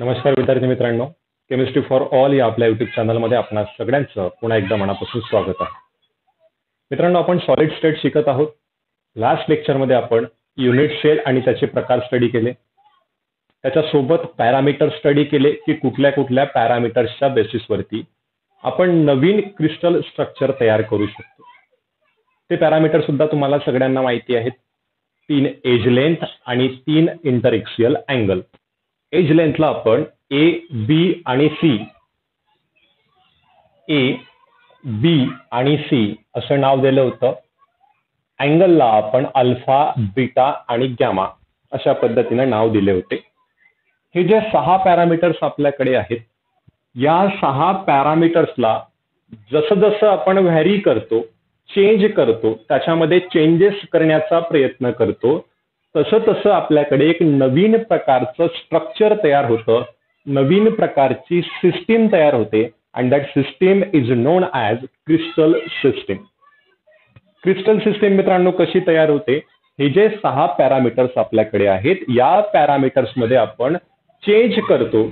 नमस्कार विद्यार्थी मित्रांनो. केमिस्ट्री फॉर ऑल या आपल्या युट्यूब चॅनलमध्ये आपणा सगळ्यांचं पुन्हा एकदा मनापासून स्वागत आहे. मित्रांनो आपण सॉलिड स्टेट शिकत आहोत. लास्ट लेक्चरमध्ये आपण युनिट सेल आणि त्याचे प्रकार स्टडी केले. त्याच्यासोबत पॅरामीटर स्टडी केले की कुठल्या कुठल्या पॅरामीटर्सच्या बेसिसवरती आपण नवीन क्रिस्टल स्ट्रक्चर तयार करू शकतो. ते पॅरामीटर सुद्धा तुम्हाला सगळ्यांना माहिती आहेत. तीन एज लेंथ आणि तीन इंटरएक्सियल अँगल एज लेंथला आपण ए बी आणि सी. ए बी आणि सी असं नाव दिलं होतं. अँगलला आपण अल्फा बीटा आणि गॅमा अशा पद्धतीने नाव दिले होते. हे जे सहा पॅरामीटर्स आपल्याकडे आहेत या सहा पॅरामीटर्सला जसं जसं आपण व्हॅरी करतो चेंज करतो त्याच्यामध्ये चेंजेस करण्याचा प्रयत्न करतो तसं तसं आपल्याकडे एक नवीन प्रकारचं स्ट्रक्चर तयार होतं. नवीन प्रकारची सिस्टीम तयार होते. And that system is known as crystal system crystal system मित्रांनो कशी तयार होते? हे जे सहा पॅरामीटर्स आपल्याकडे आहेत या पॅरामीटर्समध्ये आपण चेंज करतो.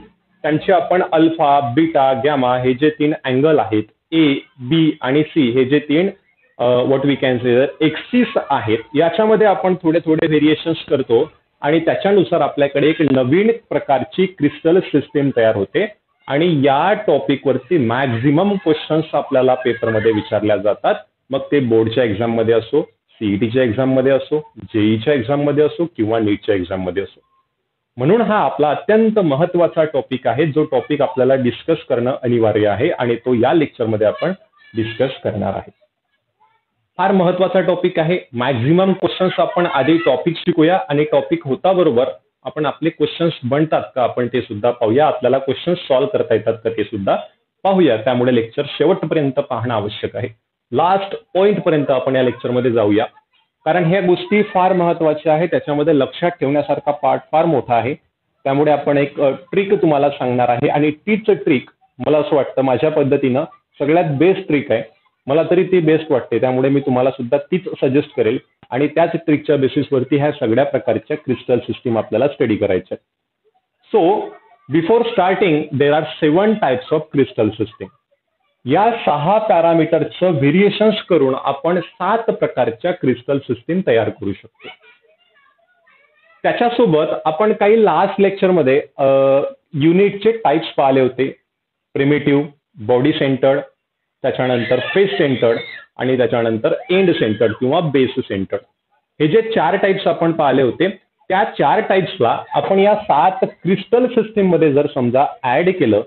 त्यांचे आपण अल्फा बीटा गॅमा हे जे तीन अँगल आहेत ए बी आणि सी हे जे तीन what we can say axis आहेत. याच्यामध्ये आपण थोडे थोडे व्हेरिएशन्स करतो आणि त्याच्यानुसार आपल्याकडे एक नवीन प्रकारची क्रिस्टल सिस्टीम तयार होते. आणि या टॉपिकवरती मॅक्झिमम क्वेश्चन्स आपल्याला पेपरमध्ये विचारल्या जातात. मग ते बोर्डच्या एक्झाममध्ये असो सीईटीच्या एक्झाममध्ये असो जेईच्या एक्झाममध्ये असो किंवा नीटच्या एक्झाममध्ये असो. म्हणून हा आपला अत्यंत महत्त्वाचा टॉपिक आहे जो टॉपिक आपल्याला डिस्कस करणं अनिवार्य आहे आणि तो या लेक्चरमध्ये आपण डिस्कस करणार आहे. फार महत्त्वाचा टॉपिक आहे. मॅक्झिमम क्वेश्चन्स आपण आधी टॉपिक शिकूया आणि टॉपिक होता बरोबर आपण आपले क्वेश्चन्स बनतात का आपण ते सुद्धा पाहूया. आपल्याला क्वेश्चन्स सॉल्व्ह करता येतात का ते सुद्धा पाहूया. त्यामुळे लेक्चर शेवटपर्यंत पाहणं आवश्यक आहे. लास्ट पॉइंट पर्यंत आपण या लेक्चरमध्ये जाऊया. कारण ह्या गोष्टी फार महत्त्वाच्या आहेत. त्याच्यामध्ये लक्षात ठेवण्यासारखा पार्ट फार मोठा आहे. त्यामुळे आपण एक ट्रिक तुम्हाला सांगणार आहे. आणि तीच ट्रिक मला असं वाटतं माझ्या पद्धतीनं सगळ्यात बेस्ट ट्रिक आहे. मला तरी ती बेस्ट वाटते. त्यामुळे मी तुम्हाला सुद्धा तीच सजेस्ट करेल. आणि त्याच ट्रिकच्या बेसिसवरती ह्या सगळ्या प्रकारच्या क्रिस्टल सिस्टीम आपल्याला स्टडी करायच्या. So before starting there are seven types of crystal system या सहा पॅरामीटरचं व्हेरिएशन्स करून आपण सात प्रकारच्या क्रिस्टल सिस्टीम तयार करू शकतो. त्याच्यासोबत आपण काही लास्ट लेक्चरमध्ये युनिटचे टाइप्स पाहिले होते. प्रिमेटिव्ह बॉडी सेंटर्ड त्याच्यानंतर फेस सेंटर्ड आणि त्याच्यानंतर एंड सेंटर्ड किंवा बेस सेंटर्ड हे जे चार टाइप्स आपण पाहिले होते त्या चार टाइप्सला आपण या सात क्रिस्टल सिस्टीममध्ये जर समजा ऍड केलं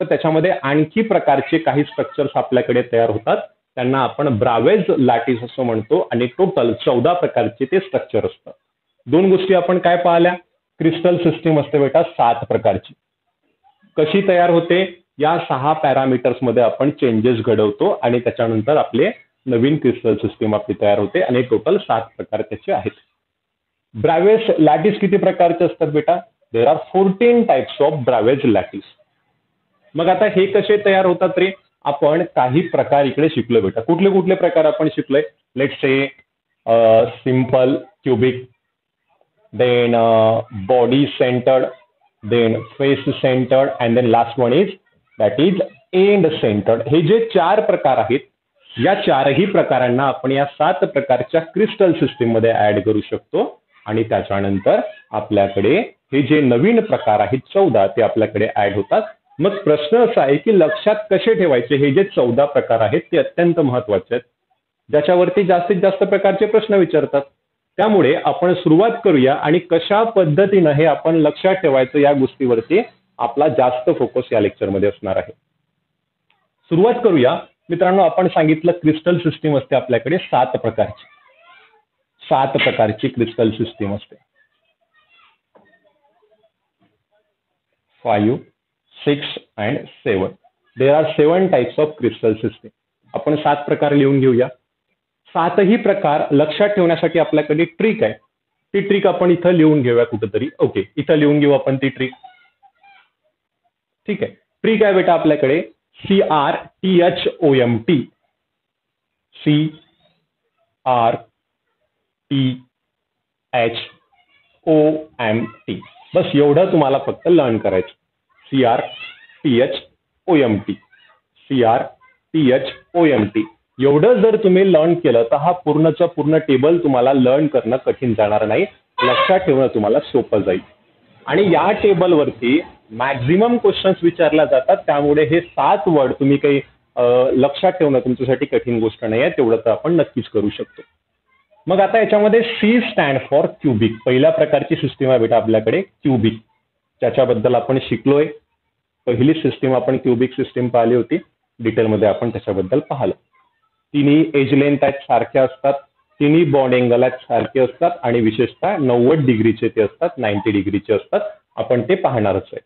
तर त्याच्यामध्ये आणखी प्रकारचे काही स्ट्रक्चर्स आपल्याकडे तयार होतात. त्यांना आपण ब्रावेज लॅटिस असं म्हणतो आणि टोटल चौदा प्रकारचे ते स्ट्रक्चर असतं. दोन गोष्टी आपण काय पाहिल्या? क्रिस्टल सिस्टीम असते बेटा सात प्रकारची. कशी तयार होते? या सहा पॅरामीटर्समध्ये आपण चेंजेस घडवतो आणि त्याच्यानंतर आपले नवीन क्रिस्टल सिस्टीम आपली तयार होते आणि टोटल सात प्रकार त्याचे आहेत. ब्रावेज लॅटिस किती प्रकारचे असतात बेटा? There are fourteen types of Bravais lattice मग आता हे कसे तयार होतात रे? आपण काही प्रकार इकडे शिकलो बेटा. कुठले कुठले प्रकार आपण शिकलोय? Let say simple cubic then body centred then face centred and then last one is that is end centred हे जे चार प्रकार आहेत या चारही प्रकारांना आपण या सात प्रकारच्या क्रिस्टल सिस्टीममध्ये ऍड करू शकतो. आणि त्याच्यानंतर आपल्याकडे हे जे नवीन प्रकार आहेत चौदा ते आपल्याकडे ऍड होतात. मग प्रश्न असा आहे की लक्षात कसे ठेवायचे? हे जे चौदा प्रकार आहेत ते अत्यंत महत्त्वाचे आहेत. ज्याच्यावरती जास्तीत जास्त प्रकारचे प्रश्न विचारतात. त्यामुळे आपण सुरुवात करूया आणि कशा पद्धतीनं हे आपण लक्षात ठेवायचं या गोष्टीवरती आपला जास्त फोकस या लेक्चरमध्ये असणार आहे. सुरुवात करूया. मित्रांनो आपण सांगितलं क्रिस्टल सिस्टीम असते आपल्याकडे सात प्रकारची. सात प्रकारची क्रिस्टल सिस्टीम असते. Five six and seven there are seven types of crystal system आपण सात प्रकार लिहून घेऊया. सातही प्रकार लक्षात ठेवण्यासाठी आपल्याकडे ट्रिक आहे. ती ट्रिक आपण इथं लिहून घेऊया कुठंतरी. ओके इथं लिहून घेऊ आपण ती ट्रिक ठीक आहे. प्री काय बेटा आपल्याकडे? C R T H O M T C R T H O M T बस एवढं तुम्हाला फक्त लर्न करायचं. C R T H O M T C R T H O M T एवढं जर तुम्ही लर्न केलं तर हा पूर्णचा पूर्ण टेबल तुम्हाला लर्न करणं कठीण जाणार नाही. लक्षात ठेवणं तुम्हाला सोपं जाईल. आणि या टेबलवरती मॅक्झिमम क्वेश्चन्स विचारल्या जातात. त्यामुळे हे सात वर्ड तुम्ही काही लक्षात ठेवणं तुमच्यासाठी कठीण गोष्ट नाही आहे. तेवढं तर आपण नक्कीच करू शकतो. मग आता याच्यामध्ये सी स्टँड फॉर क्युबिक पहिल्या प्रकारची सिस्टीम आहे बेटा आपल्याकडे क्युबिक ज्याच्याबद्दल आपण शिकलोय. पहिली सिस्टीम आपण क्युबिक सिस्टीम पाहिली होती. डिटेलमध्ये आपण त्याच्याबद्दल पाहिलं. तिन्ही एज लेंथ आहेत सारख्या असतात. तिन्ही बॉन्ड एंगल सारखे असतात आणि विशेषतः नव्वद डिग्रीचे ते असतात नाईन्टी डिग्रीचे असतात. आपण ते पाहणारच आहे.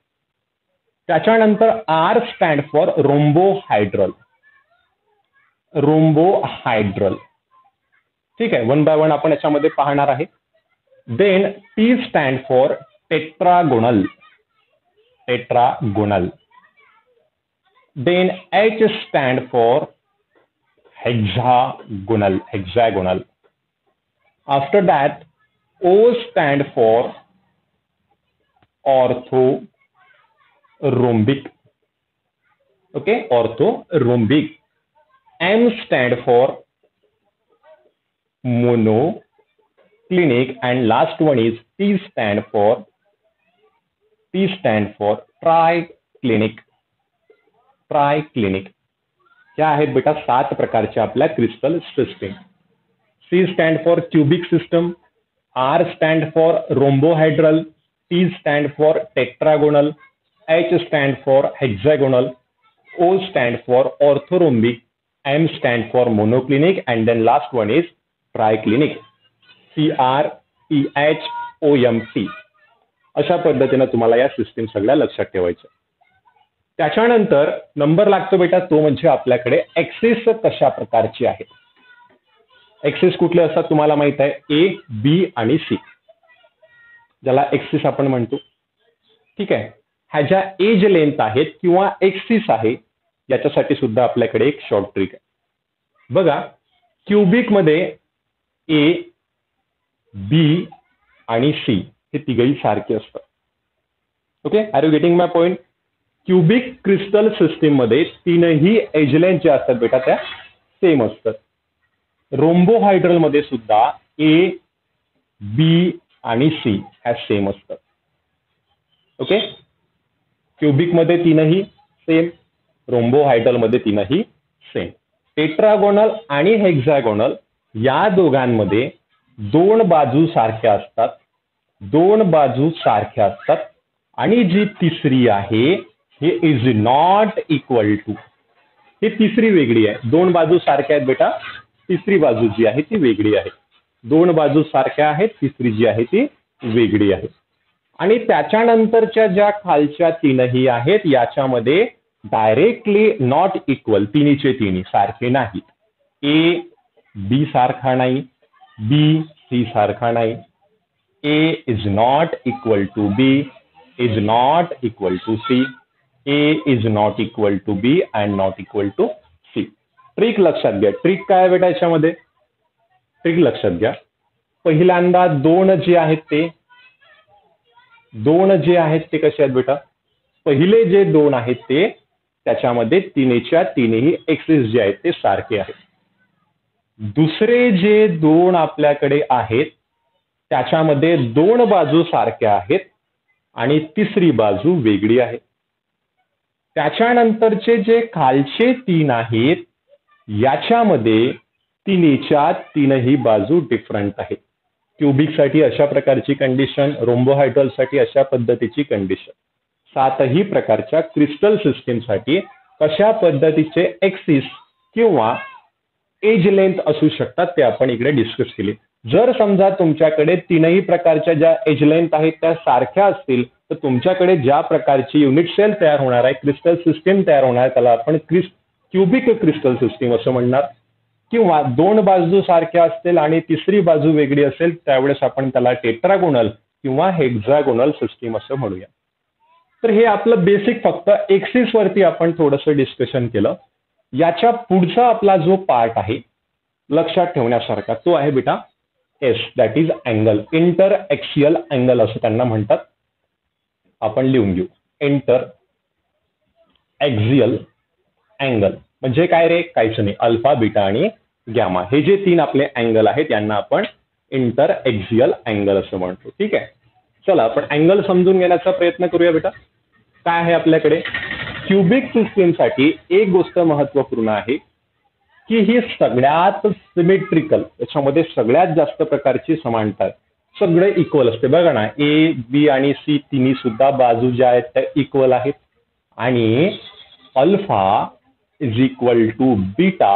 त्याच्यानंतर R stand for rhombohedral rhombohedral ठीक आहे वन बाय वन आपण याच्यामध्ये पाहणार आहे. Then T stand for tetragonal tetragonal then H stand for hexagonal. hexagonal. After that o stand for orthorhombic okay orthorhombic m stand for monoclinic and last one is t stand for t stand for triclinic triclinic ह्या आहेत बेटा सात प्रकारच्या आपल्या crystal system C stand for cubic system R stand for rhombohedral T stand for tetragonal H stand for hexagonal O stand for orthorhombic M stand for monoclinic and then last one is triclinic C R T H O M T अशा पद्धतीनं तुम्हाला या system सगळ्या लक्षात ठेवायच्या. त्याच्यानंतर number लागतो बेटा तो म्हणजे आपल्याकडे ऍक्सेस कशा प्रकारची आहे. एक्सिस कुठले असतात तुम्हाला माहीत आहे? ए बी आणि सी ज्याला एक्सिस आपण म्हणतो. ठीक आहे? ह्या ज्या एज लेंथ आहेत किंवा एक्सिस आहे याच्यासाठी सुद्धा आपल्याकडे एक शॉर्ट ट्रिक आहे. बघा क्युबिकमध्ये ए बी आणि सी हे तिघही सारखे असतात. Okay are you getting my point cubic crystal सिस्टीममध्ये तीनही एजलेंट ज्या असतात बेटा त्या सेम असतात. रोम्बोहायड्रलमध्ये सुद्धा ए बी आणि सी ह्या सेम असतात. ओके क्युबिकमध्ये तीनही सेम रोम्बोहायड्रलमध्ये तीनही सेम टेट्रागोनल आणि हेक्झॅगोनल या दोघांमध्ये दोन बाजू सारख्या असतात दोन बाजू सारख्या असतात आणि जी तिसरी आहे हे इज नॉट इक्वल टू ही तिसरी वेगळी आहे. दोन बाजू सारख्या आहेत बेटा तिसरी बाजू जी आहे ती वेगळी आहे. दोन बाजू सारख्या आहेत तिसरी जी आहे ती वेगळी आहे. आणि त्याच्यानंतरच्या ज्या खालच्या तीनही आहेत याच्यामध्ये डायरेक्टली नॉट इक्वल तिन्हीचे तिन्ही सारखे नाहीत. ए बी सारखा नाही. बी सी सारखा नाही. A is not equal to B is not equal to C A is not equal to B and not equal to trick लक्षात घ्या. ट्रिक काय बेटा याच्यामध्ये? ट्रिक लक्षात घ्या. पहिल्यांदा दोन जे आहेत ते दोन जे आहेत ते कसे आहेत बेटा? पहिले जे दोन आहेत ते त्याच्यामध्ये तिन्हीच्या तिन्ही एक्सिस जे आहेत ते सारखे आहेत. दुसरे जे दोन आपल्याकडे आहेत त्याच्यामध्ये दोन बाजू सारख्या आहेत आणि तिसरी बाजू वेगळी आहे. त्याच्यानंतरचे जे खालचे तीन आहेत याच्यामध्ये तिन्हीच्या तीनही बाजू डिफरंट आहेत. क्युबिकसाठी अशा प्रकारची कंडिशन रोम्बोहायड्रलसाठी अशा पद्धतीची कंडिशन सातही प्रकारच्या क्रिस्टल सिस्टीमसाठी कशा पद्धतीचे एक्सिस किंवा एज लेंथ असू शकतात ते आपण इकडे डिस्कस केले. जर समजा तुमच्याकडे तीनही प्रकारच्या ज्या एज लेंथ आहेत त्या सारख्या असतील तर तुमच्याकडे ज्या प्रकारची युनिट सेल तयार होणार आहे क्रिस्टल सिस्टीम तयार होणार आहे त्याला आपण क्रिस्ट क्युबिक क्रिस्टल सिस्टीम असं म्हणणार. किंवा दोन बाजू सारख्या असतील आणि तिसरी बाजू वेगळी असेल त्यावेळेस आपण त्याला टेट्रागोनल किंवा हेक्झागोनल सिस्टीम असं म्हणूया. तर हे आपलं बेसिक फक्त एक्सिस वरती आपण थोडंसं डिस्कशन केलं. याच्या पुढचा आपला जो पार्ट आहे लक्षात ठेवण्यासारखा तो आहे बेटा as that is angle inter axial angle असं त्यांना म्हणतात. आपण लिहून घेऊ. इंटर एक्झियल अँगल म्हणजे काय रे? काहीच नाही. अल्फा बीटा आणि गॅमा. हे जे तीन आपले अँगल आहेत यांना आपण इंटर एक्झियल अँगल असं म्हणतो. ठीक आहे? चला आपण अँगल समजून घेण्याचा प्रयत्न करूया बेटा. काय आहे आपल्याकडे? क्युबिक सिस्टीमसाठी एक गोष्ट महत्त्वपूर्ण आहे की ही सगळ्यात सिमेट्रिकल याच्यामध्ये सगळ्यात जास्त प्रकारची समानता आहे. सगळे इक्वल असते. बघा ना ए बी आणि सी तिन्ही सुद्धा बाजू ज्या आहेत त्या इक्वल आहेत. आणि alpha is equal to beta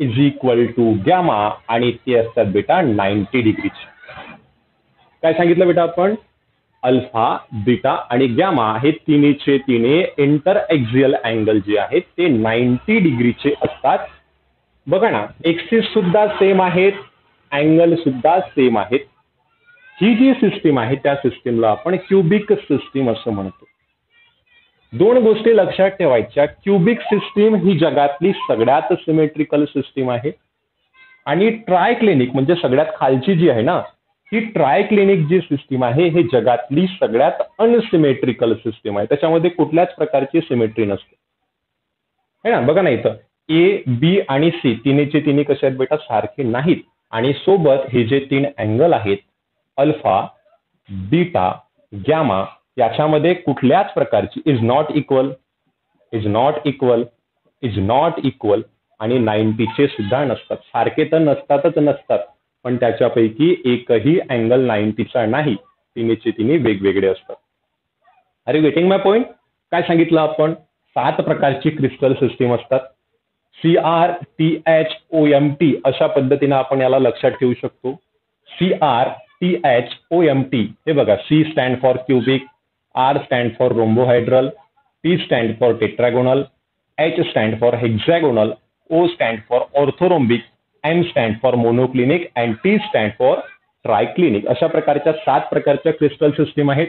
is equal to gamma आणि ते असतात बेटा नाईन्टी डिग्रीचे काय सांगितलं बेटा आपण? अल्फा बीटा आणि गॅमा हे तिन्हीचे तिने इंटर एक्झियल अँगल जे आहेत ते नाईन्टी डिग्रीचे असतात. बघा ना एक्सिस सुद्धा सेम आहेत अँगल सुद्धा सेम आहेत. ही जी सिस्टीम आहे त्या सिस्टीमला आपण क्युबिक सिस्टीम असं म्हणतो. दोन गोष्टी लक्षात ठेवायच्या. क्युबिक सिस्टीम ही जगातली सगळ्यात सिमेट्रिकल सिस्टीम आहे. आणि ट्राय क्लिनिक म्हणजे सगळ्यात खालची जी आहे ना ही ट्रायक्लिनिक जी सिस्टीम आहे हे जगातली सगळ्यात अनसिमेट्रिकल सिस्टीम आहे. त्याच्यामध्ये कुठल्याच प्रकारची सिमेट्री नसते. है ना? बघा ना इथं. ए बी आणि सी तिन्हीचे तिन्ही कसे आहेत बेटा? सारखे नाहीत. आणि सोबत हे जे तीन अँगल आहेत अल्फा बीटा गॅमा याच्यामध्ये कुठल्याच प्रकारची is not equal is not equal is not equal आणि नाईन्टीचे सुद्धा नसतात. सारखे तर नसतातच नसतात पण त्याच्यापैकी एकही अँगल नाईन्टीचा नाही. तिन्हीचे तिन्ही वेगवेगळे असतात. अरे वेटिंग माय पॉईंट काय सांगितलं आपण? सात प्रकारची क्रिस्टल सिस्टीम असतात. C R T H O M T अशा पद्धतीने आपण याला लक्षात ठेवू शकतो. C R T H O M T हे बघा C stand for cubic R stand for rhombohedral P stand for tetragonal H stand for hexagonal O stand for orthorhombic M stand for monoclinic and T stand for triclinic अशा प्रकारच्या सात प्रकारच्या crystal system आहेत.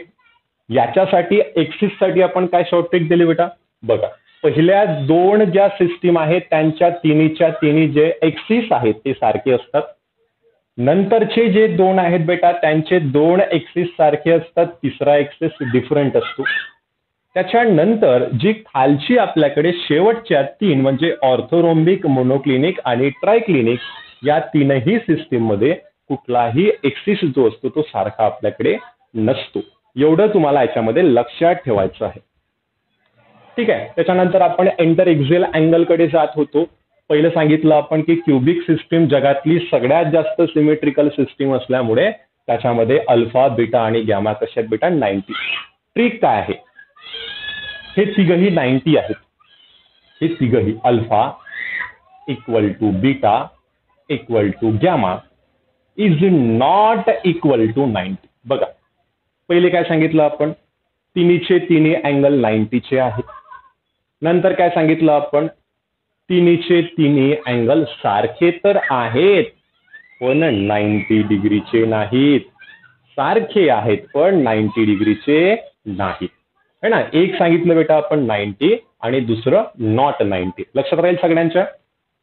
याच्यासाठी एक्सिससाठी आपण काय short trick दिली बेटा? बघा पहिल्या दोन ज्या सिस्टीम आहेत त्यांच्या तिन्हीच्या तिन्ही जे एक्सिस आहेत ते सारखे असतात. नंतरचे जे दोन आहेत बेटा त्यांचे दोन एक्सिस सारखे असतात तिसरा एक्सिस डिफरंट असतो. त्याच्यानंतर जी खालची आपल्याकडे शेवटच्या तीन म्हणजे ऑर्थोरोम्बिक मोनोक्लिनिक आणि ट्रायक्लिनिक या तीनही सिस्टीममध्ये कुठलाही एक्सिस जो असतो तो सारखा आपल्याकडे नसतो. एवढं तुम्हाला याच्यामध्ये लक्षात ठेवायचं आहे. ठीक आहे? त्याच्यानंतर आपण एंटर एक्झेल अँगलकडे जात होतो. पहिलं सांगितलं आपण की क्युबिक सिस्टीम जगातली सगळ्यात जास्त सिमेट्रिकल सिस्टीम असल्यामुळे त्याच्यामध्ये अल्फा बीटा आणि गॅमा कशा बीटा नाईन्टी ट्रिक काय आहे? हे तिघही नाईन्टी आहेत. हे तिघही alpha equal to beta equal to gamma is not equal to ninety बघा पहिले काय सांगितलं आपण? तिन्हीचे तिन्ही अँगल नाईन्टीचे आहेत. नंतर काय सांगितलं आपण? तिन्हीचे तिन्ही अँगल सारखे तर आहेत पण नाईन्टी डिग्रीचे नाहीत. सारखे आहेत पण नाईन्टी डिग्रीचे नाहीत. है ना? एक सांगितलं बेटा आपण नाईन्टी आणि दुसरं नॉट नाईन्टी लक्षात राहील सगळ्यांच्या?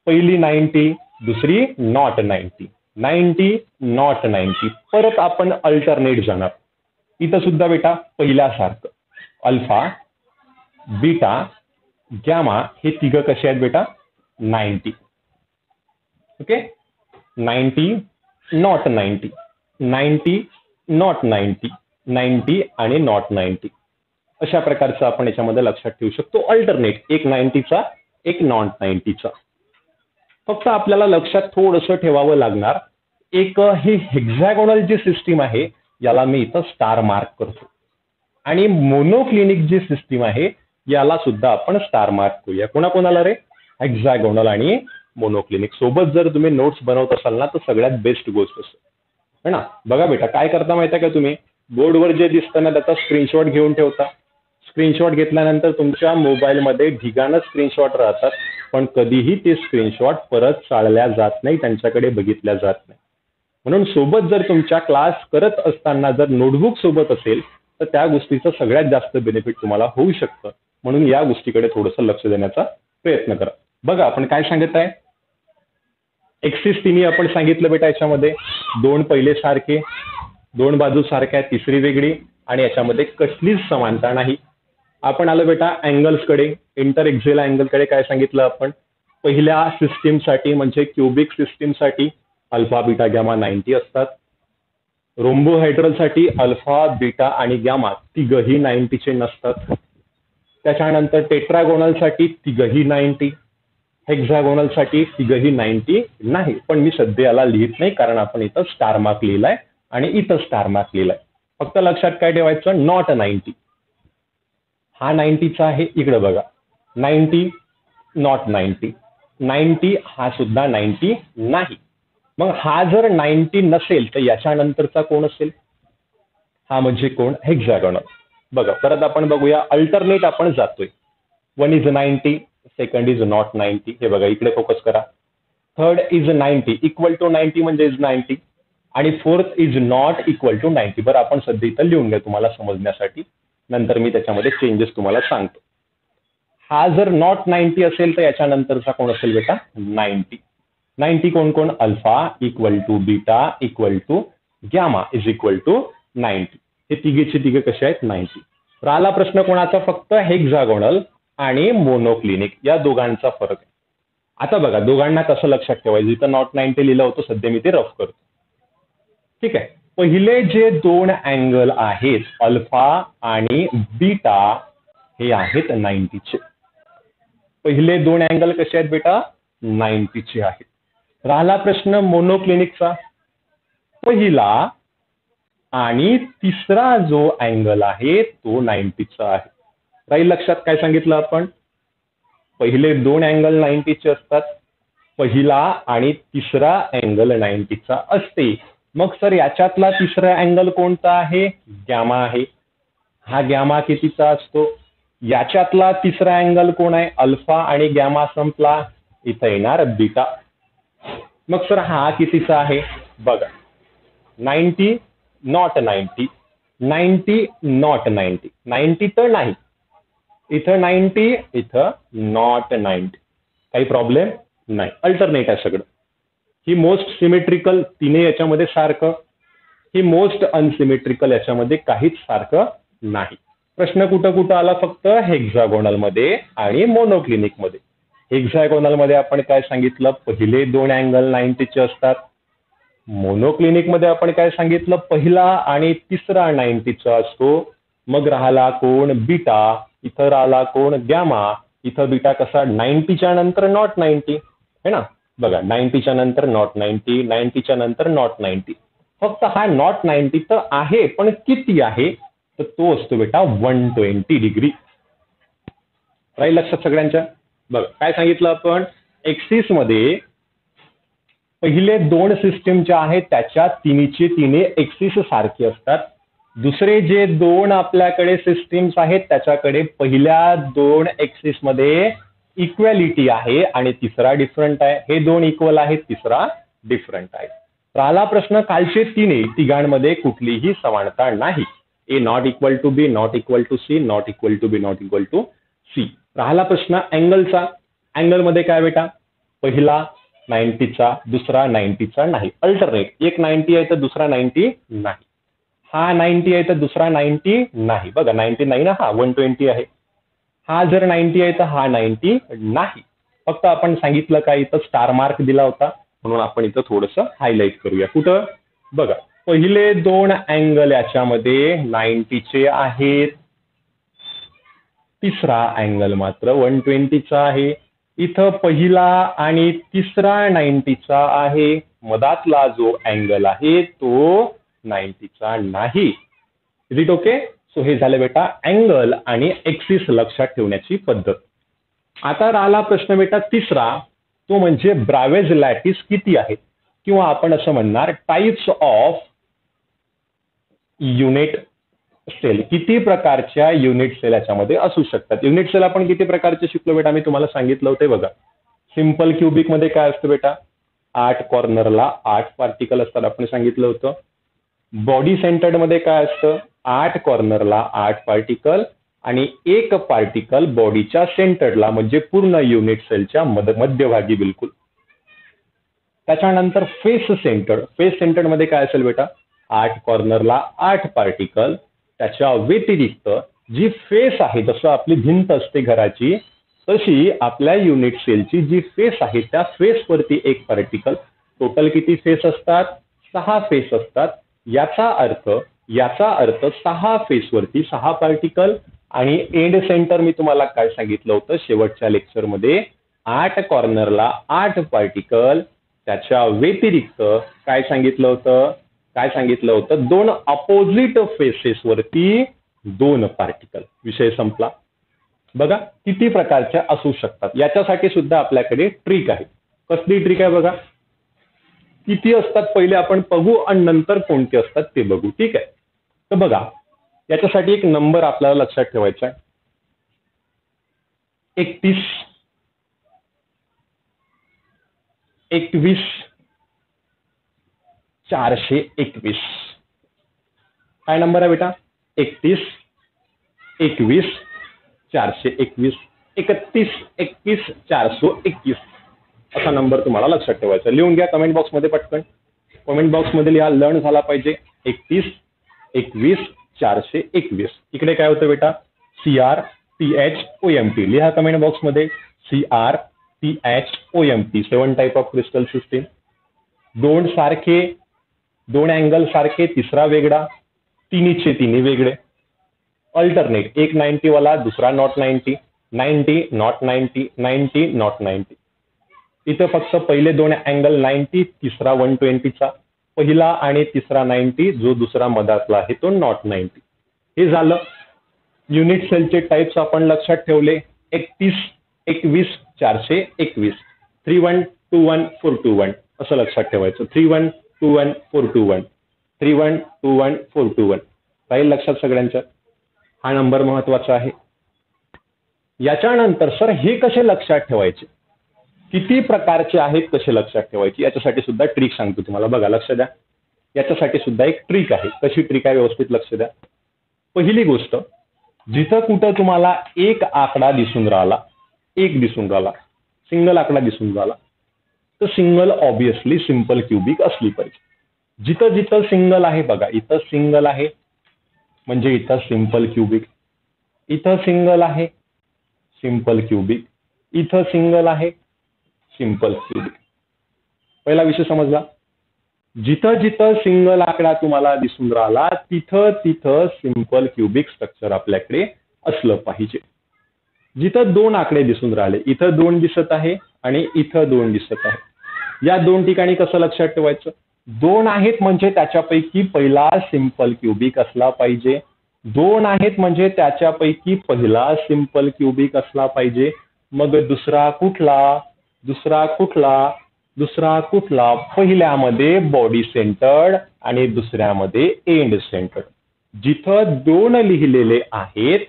पहिली नाईन्टी दुसरी not ninety ninety not ninety परत आपण अल्टरनेट जाणार. इथं सुद्धा बेटा पहिल्यासारखं. अल्फा बीटा गॅमा हे तिघं कसे आहेत बेटा? Ninety. Okay? Ninety not ninety. Ninety not ninety. Ninety आणि नॉट नाईन्टी. अशा प्रकारचं आपण याच्यामध्ये लक्षात ठेवू शकतो. अल्टरनेट एक नाईन्टीचा एक नॉट नाईन्टीचा. फक्त आपल्याला लक्षात थोडंसं ठेवावं लागणार. एक ही हेक्झॅगोनल जी सिस्टीम आहे याला मी इथं स्टार मार्क करतो. आणि मोनोक्लिनिक जी सिस्टीम आहे याला सुद्धा आपण स्टार मार्क करूया. कोणाकोणाला रे? एक्झॅगोनल आणि मोनोक्लिनिक सोबत जर तुम्ही नोट्स बनवत असाल ना तर सगळ्यात बेस्ट गोष्ट असते है ना? बघा बेटा काय करता माहिती आहे का तुम्ही? बोर्डवर जे दिसतं ना त्याचा स्क्रीनशॉट घेऊन ठेवता. स्क्रीनशॉट घेतल्यानंतर तुमच्या मोबाईलमध्ये ढिगाणं स्क्रीनशॉट राहतात पण कधीही ते स्क्रीनशॉट परत चाळल्या जात नाही त्यांच्याकडे बघितल्या जात नाही. म्हणून सोबत जर तुमच्या क्लास करत असताना जर नोटबुक सोबत असेल तर त्या गोष्टीचं सगळ्यात जास्त बेनिफिट तुम्हाला होऊ शकतं. म्हणून या गोष्टीकडे थोडंसं लक्ष देण्याचा प्रयत्न करा. बघा आपण काय सांगत आहे? एक्सिस तिन्ही आपण सांगितलं बेटा याच्यामध्ये. दोन पहिले सारखे दोन बाजू सारख्या तिसरी वेगळी आणि याच्यामध्ये कसलीच समानता नाही. आपण आलो बेटा अँगल्सकडे इंटर एक्झेल अँगलकडे काय सांगितलं आपण? पहिल्या सिस्टीमसाठी म्हणजे क्युबिक सिस्टीमसाठी अल्फा बीटा गॅमा नाईन्टी असतात. रोम्बोहायड्रलसाठी अल्फा बीटा आणि गॅमा तिघही नाईन्टीचे नसतात. त्याच्यानंतर टेट्रागोनलसाठी तिघही नाईन्टी हेक्झागोनलसाठी तिघही नाईन्टी नाही. पण मी सध्याला लिहित नाही कारण आपण इथं स्टार मार्क लिहिलाय आणि इथं स्टार मार्क लिहिलाय. फक्त लक्षात काय ठेवायचं? नॉट नाईन्टी हा नाईन्टीचा आहे इकडं बघा. नाईन्टी नॉट नाईन्टी नाईन्टी हा सुद्धा नाईन्टी नाही. मग हा जर नाईन्टी नसेल तर याच्यानंतरचा कोण असेल? हा म्हणजे कोण? हेक्झॅगोनल बघा परत आपण बघूया अल्टरनेट आपण जातोय. One is ninety second is not ninety हे बघा इकडे फोकस करा. Third is ninety equal to ninety म्हणजे इज नाईन्टी आणि fourth is not equal to ninety बरं आपण सध्या इथं लिहून घ्या तुम्हाला समजण्यासाठी. नंतर मी त्याच्यामध्ये चेंजेस तुम्हाला सांगतो. हा जर नॉट नाईन्टी असेल तर याच्यानंतरचा कोण असेल बेटा? नाईन्टी नाईन्टी कोण कोण? Alpha equal to beta equal to gamma is equal to ninety हे तिघेचे तिघे कसे आहेत? नाईन्टी. राहिला प्रश्न कोणाचा? फक्त हेक्झागोनल आणि मोनोक्लिनिक या दोघांचा फरक आहे. आता बघा दोघांना कसं लक्षात ठेवायचं? इथं नॉट नाईन्टी लिहिलं होतं सध्या मी ते रफ करतो. ठीक आहे. पहिले जे दोन अँगल आहेत अल्फा आणि बीटा हे आहेत नाईन्टीचे पहिले दोन अँगल कसे आहेत बेटा नाईन्टीचे आहेत. राहिला प्रश्न मोनोक्लिनिकचा पहिला आणि तिसरा जो अँगल आहे तो नाईन्टीचा आहे. राहील लक्षात काय सांगितलं आपण? पहिले दोन अँगल नाईन्टीचे असतात. पहिला आणि तिसरा अँगल नाईन्टीचा असते. मग सर याच्यातला तिसरा अँगल कोणता आहे? गॅमा आहे. हा गॅमा कितीचा असतो? याच्यातला तिसरा अँगल कोण आहे? अल्फा आणि गॅमा संपला. इथं येणार बीटा मग सर हा कितीचा आहे? बघा. Ninety not ninety ninety not ninety ninety तर नाही. इथं नाईन्टी इथं नॉट नाईन्टी काही प्रॉब्लेम नाही. अल्टरनेट आहे सगळं. ही मोस्ट सिमेट्रिकल तिने याच्यामध्ये सारखं. ही मोस्ट अनसिमेट्रिकल याच्यामध्ये काहीच सारखं नाही. प्रश्न कुठं कुठं आला फक्त हेक्झागोनलमध्ये आणि मोनोक्लिनिकमध्ये. मध्ये आपण काय सांगितलं? पहिले दोन अँगल नाईन्टीचे असतात. मोनोक्लिनिकमध्ये आपण काय सांगितलं? पहिला आणि तिसरा नाईन्टीचा असतो. मग राहिला कोण बीटा इथं राहिला कोण गॅमा इथं बीटा कसा? नाईन्टीच्या नंतर नॉट नाईन्टी. है ना? बघा नाईन्टीच्या नंतर नॉट नाईन्टी नाईन्टीच्या नंतर नॉट नाईन्टी. फक्त हा नॉट नाईन्टी तर आहे पण किती आहे? तर तो असतो बेटा वन ट्वेंटी डिग्री. राहील लक्षात सगळ्यांच्या? बघा काय सांगितलं आपण? एक्सिसमध्ये पहिले दोन सिस्टीम ज्या आहेत त्याच्या तिन्हीची तिने एक्सिस सारखी असतात. दुसरे जे दोन आपल्याकडे सिस्टीम्स आहेत त्याच्याकडे पहिल्या दोन एक्सिसमध्ये इक्वॅलिटी आहे आणि तिसरा डिफरंट आहे. हे दोन इक्वल आहेत तिसरा डिफरंट आहे. राहिला प्रश्न कालचे तिन्ही तिघांमध्ये कुठलीही समानता नाही. A not equal to B not equal to C not equal to B not equal to C राहिला प्रश्न अँगलचा अँगलमध्ये काय बेटा? पहिला नाईन्टीचा दुसरा नाईन्टीचा नाही. अल्टरनेट एक नाईन्टी आहे तर दुसरा नाईन्टी नाही. हा नाईन्टी आहे तर दुसरा नाईन्टी नाही. बघा नाईन्टी नाही ना हा वन ट्वेंटी आहे. हा जर नाईन्टी आहे तर हा नाईन्टी नाही. फक्त आपण सांगितलं का इथं स्टार मार्क दिला होता म्हणून आपण इथं थोडंसं हायलाईट करूया. कुठं? बघा पहिले दोन अँगल याच्यामध्ये नाईन्टीचे आहेत. तिसरा अँगल मात्र वन ट्वेंटीचा आहे. इथं पहिला आणि तिसरा नाईन्टीचा आहे. मधातला जो अँगल आहे तो नाईन्टीचा नाही. इज इट ओके सो हे झालं बेटा अँगल आणि एक्सिस लक्षात ठेवण्याची पद्धत. आता राहिला प्रश्न बेटा तिसरा. तो म्हणजे ब्रावेज लॅटिस किती आहेत किंवा आपण असं म्हणणार टाईप्स ऑफ युनिट सेल किती प्रकारच्या युनिट सेल याच्यामध्ये असू शकतात? युनिट सेल आपण किती प्रकारचे शिकलो बेटा? मी तुम्हाला सांगितलं होते बघा. सिंपल क्युबिकमध्ये काय असतं बेटा? आठ कॉर्नरला आठ पार्टिकल असतात आपण सांगितलं होतं. बॉडी सेंटर्डमध्ये काय असतं? आठ कॉर्नरला आठ पार्टिकल आणि एक पार्टिकल बॉडीच्या सेंटरला म्हणजे पूर्ण युनिट सेलच्या मध मध्यभागी बिलकुल. त्याच्यानंतर फेस सेंटर फेस सेंटरमध्ये काय असेल बेटा? आठ कॉर्नरला आठ पार्टिकल त्याच्या व्यतिरिक्त जी फेस आहे जसं आपली भिंत असते घराची तशी आपल्या युनिट सेलची जी फेस आहे त्या फेसवरती एक पार्टिकल टोटल किती फेस असतात? सहा फेस असतात. याचा अर्थ याचा अर्थ सहा फेसवरती सहा पार्टिकल आणि एंड सेंटर मी तुम्हाला काय सांगितलं होतं शेवटच्या लेक्चरमध्ये आठ कॉर्नरला आठ पार्टिकल त्याच्या व्यतिरिक्त काय सांगितलं होतं? काय सांगितलं होतं? दोन अपोजिट फेसेसवरती दोन पार्टिकल विषय संपला. बघा किती प्रकारच्या असू शकतात. याच्यासाठी सुद्धा आपल्याकडे ट्रिक आहे. कसली ट्रिक आहे बघा? किती असतात? पहिले आपण बघू आणि नंतर कोणते असतात ते बघू. ठीक आहे? तर बघा याच्यासाठी एक नंबर आपल्याला लक्षात ठेवायचा आहे. एकतीस. एकवीस. चारशे एकवीस. काय नंबर आहे बेटा? एकतीस एकवीस चारशे एकवीस एकतीस एकवीस चारशे एकवीस. असा नंबर तुम्हाला लक्षात ठेवायचा लिहून घ्या कमेंट बॉक्समध्ये पटकन. कमेंट बॉक्समध्ये लिहा लर्न झाला पाहिजे. एकतीस एकवीस चारशे एकवीस. इकडे काय होतं बेटा? C R T H O M T लिहा कमेंट बॉक्समध्ये. C R T H O M T seven type of crystal system दोन सारखे दोन अँगल सारखे तिसरा वेगळा तिन्हीचे तिन्ही वेगळे. अल्टरनेट एक 90 वाला दुसरा not ninety ninety not ninety ninety not ninety इथं फक्त पहिले दोन अँगल नाईन्टी तिसरा वन ट्वेंटीचा पहिला आणि तिसरा नाईन्टी जो दुसरा मधातला आहे तो नॉट नाईन्टी हे झालं. युनिट सेलचे टाईप्स आपण लक्षात ठेवले. एकतीस एकवीस चारशे एकवीस. Three one two one four two one असं लक्षात ठेवायचं. Three one two one four two one three one two one four two one राहील लक्षात सगळ्यांच्या हा नंबर महत्त्वाचा आहे. याच्यानंतर सर हे कसे लक्षात ठेवायचे? किती प्रकारचे आहेत कसे लक्षात ठेवायचे? याच्यासाठी सुद्धा ट्रिक सांगतो तुम्हाला. बघा लक्ष द्या. याच्यासाठी सुद्धा एक ट्रिक आहे. कशी ट्रिक आहे? व्यवस्थित लक्ष द्या. पहिली गोष्ट जिथं कुठं तुम्हाला एक आकडा दिसून राहिला एक दिसून राहिला सिंगल आकडा दिसून राहिला तर सिंगल ऑब्विसली सिंपल क्युबिक असली पाहिजे. जिथं जिथं सिंगल आहे बघा इथं सिंगल आहे. म्हणजे इथं सिंपल क्युबिक इथं सिंगल आहे सिंपल क्युबिक इथं सिंगल आहे सिंपल क्युबिक पहिला विषय समजला? जिथं जिथं सिंगल आकडा तुम्हाला दिसून राहिला तिथं तिथं सिंपल क्युबिक स्ट्रक्चर आपल्याकडे असलं पाहिजे. जिथं दोन आकडे दिसून राहिले इथं दोन दिसत आहे आणि इथं दोन दिसत आहे या दोन ठिकाणी कसं लक्षात ठेवायचं? दोन आहेत म्हणजे त्याच्यापैकी पहिला सिंपल क्युबिक असला पाहिजे. दोन आहेत म्हणजे त्याच्यापैकी पहिला सिंपल क्युबिक असला पाहिजे. मग दुसरा कुठला? दुसरा कुठला? दुसरा कुठला? पहिल्यामध्ये बॉडी सेंटर्ड आणि दुसऱ्यामध्ये एंड सेंटर्ड जिथं दोन लिहिलेले आहेत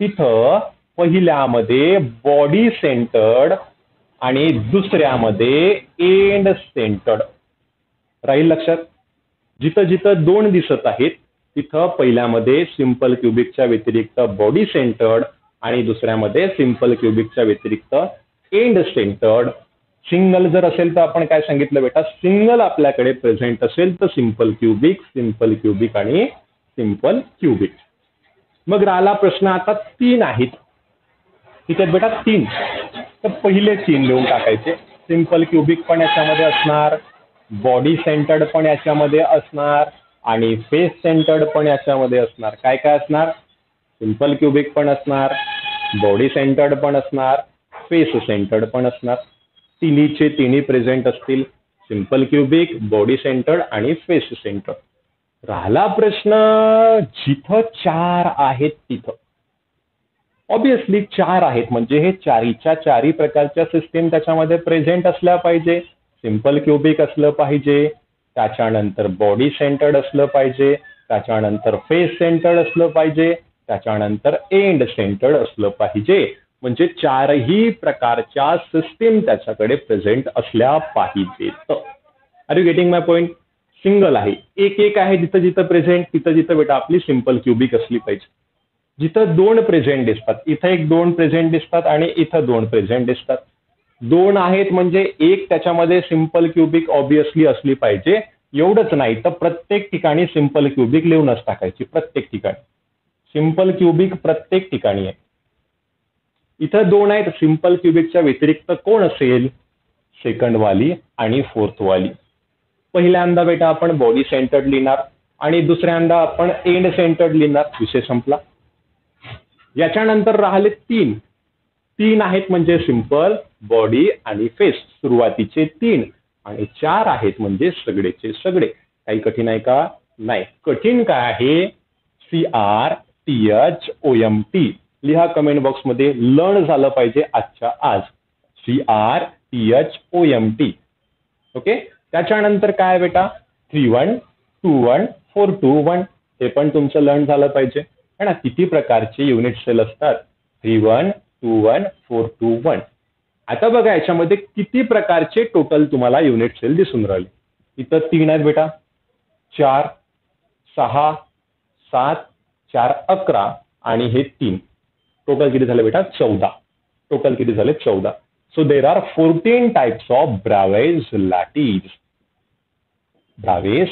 तिथं पहिल्यामध्ये बॉडी सेंटर्ड आणि दुसऱ्यामध्ये एंड सेंटर्ड राहील लक्षात? जिथं जिथं दोन दिसत आहेत तिथं पहिल्यामध्ये सिंपल क्युबिकच्या व्यतिरिक्त बॉडी सेंटर्ड आणि दुसऱ्यामध्ये सिंपल क्युबिकच्या व्यतिरिक्त एंड सेंटर्ड सिंगल जर असेल तर आपण काय सांगितलं बेटा? सिंगल आपल्याकडे प्रेझेंट असेल तर सिंपल क्युबिक सिंपल क्युबिक आणि सिंपल क्युबिक मग राहिला प्रश्न आता तीन आहेत. तिथे बेटा तीन. तर पहिले तीन लिहून टाकायचे. सिंपल क्युबिक पण याच्यामध्ये असणार बॉडी सेंटर्ड पण याच्यामध्ये असणार आणि फेस सेंटर्ड पण याच्यामध्ये असणार. काय काय असणार? सिंपल क्युबिक पण असणार बॉडी सेंटर्ड पण असणार फेस सेंटर्ड पण असणार. तिन्हीचे तिन्ही प्रेझेंट असतील. सिंपल क्युबिक बॉडी सेंटर्ड आणि फेस सेंटर्ड राहिला प्रश्न जिथं चार आहेत तिथं. ऑब्विसली चार आहेत. म्हणजे हे चारीच्या चारी प्रकारच्या सिस्टीम त्याच्यामध्ये प्रेझेंट असल्या पाहिजे. सिंपल क्युबिक असलं पाहिजे. त्याच्यानंतर बॉडी सेंटर्ड असलं पाहिजे. त्याच्यानंतर फेस सेंटर्ड असलं पाहिजे. त्याच्यानंतर एंड सेंटर्ड असलं पाहिजे. म्हणजे चारही प्रकारच्या सिस्टीम त्याच्याकडे प्रेझेंट असल्या पाहिजेत. Are you getting my point single आहे. एक एक आहे जिथं जिथं प्रेझेंट तिथं जिथं बेटा आपली सिंपल क्युबिक असली पाहिजे. जिथं दोन प्रेझेंट दिसतात. इथं एक दोन प्रेझेंट दिसतात आणि इथं दोन प्रेझेंट दिसतात. दोन आहेत म्हणजे एक त्याच्यामध्ये सिंपल क्युबिक ऑब्विसली असली पाहिजे. एवढंच नाही तर प्रत्येक ठिकाणी सिंपल क्युबिक लिहूनच टाकायची प्रत्येक ठिकाणी. सिंपल क्युबिक प्रत्येक ठिकाणी आहे. इथं दोन आहेत सिंपल क्युबिकच्या व्यतिरिक्त कोण असेल? सेकंड वाली आणि फोर्थ वाली. पहिल्यांदा बेटा आपण बॉडी सेंटर्ड लिहिणार आणि दुसऱ्यांदा आपण एंड सेंटर्ड लिहिणार. विषय संपला. याच्यानंतर राहिले तीन. तीन आहेत म्हणजे सिंपल बॉडी आणि फेस सुरुवातीचे तीन आणि चार आहेत म्हणजे सगळेचे सगळे. काही कठीण आहे का? नाही. कठीण काय आहे? C R T H O M T लिहा कमेंट बॉक्समध्ये लर्न झालं पाहिजे आजच्या आज. C R T H O M T okay त्याच्यानंतर काय बेटा? Three one two one four two one हे पण तुमचं लर्न झालं पाहिजे. है ना किती प्रकारचे युनिट सेल असतात? Three one two one four two one आता बघा याच्यामध्ये किती प्रकारचे टोटल तुम्हाला युनिट सेल दिसून राहिले. इथं तीन आहेत बेटा. चार सहा सात चार अकरा आणि हे तीन. टोटल किती झाले बेटा? चौदा. टोटल किती झाले? चौदा. So there are fourteen types of Bravais lattice Bravais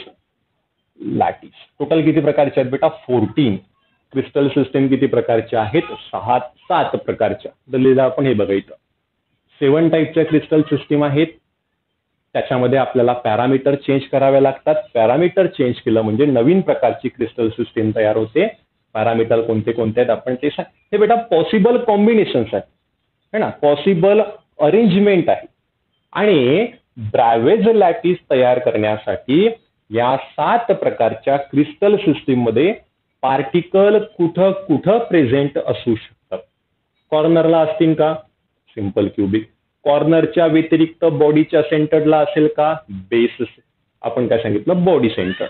lattice total किती प्रकारचे आहेत बेटा? फोर्टीन क्रिस्टल सिस्टीम किती प्रकारचे आहेत? सहा सात प्रकारच्या. दिल्लीला आपण हे बघायचं सेवन टाईपच्या क्रिस्टल सिस्टीम आहेत. त्याच्यामध्ये आपल्याला पॅरामीटर चेंज करावे लागतात. पॅरामीटर चेंज केलं म्हणजे नवीन प्रकारची क्रिस्टल सिस्टीम तयार होते. पॅरामीटर कोणते कोणते आहेत आपण ते हे बेटा पॉसिबल कॉम्बिनेशन्स आहेत. है ना? पॉसिबल अरेंजमेंट आहे. आणि ब्रॅवेज लॅटिस तयार करण्यासाठी या सात प्रकारच्या क्रिस्टल सिस्टीममध्ये पार्टिकल कुठं कुठं प्रेझेंट असू शकतात? कॉर्नरला असतील का? सिंपल क्युबिक कॉर्नरच्या व्यतिरिक्त बॉडीच्या सेंटरला असेल का? बेस आपण काय सांगितलं? बॉडी सेंटर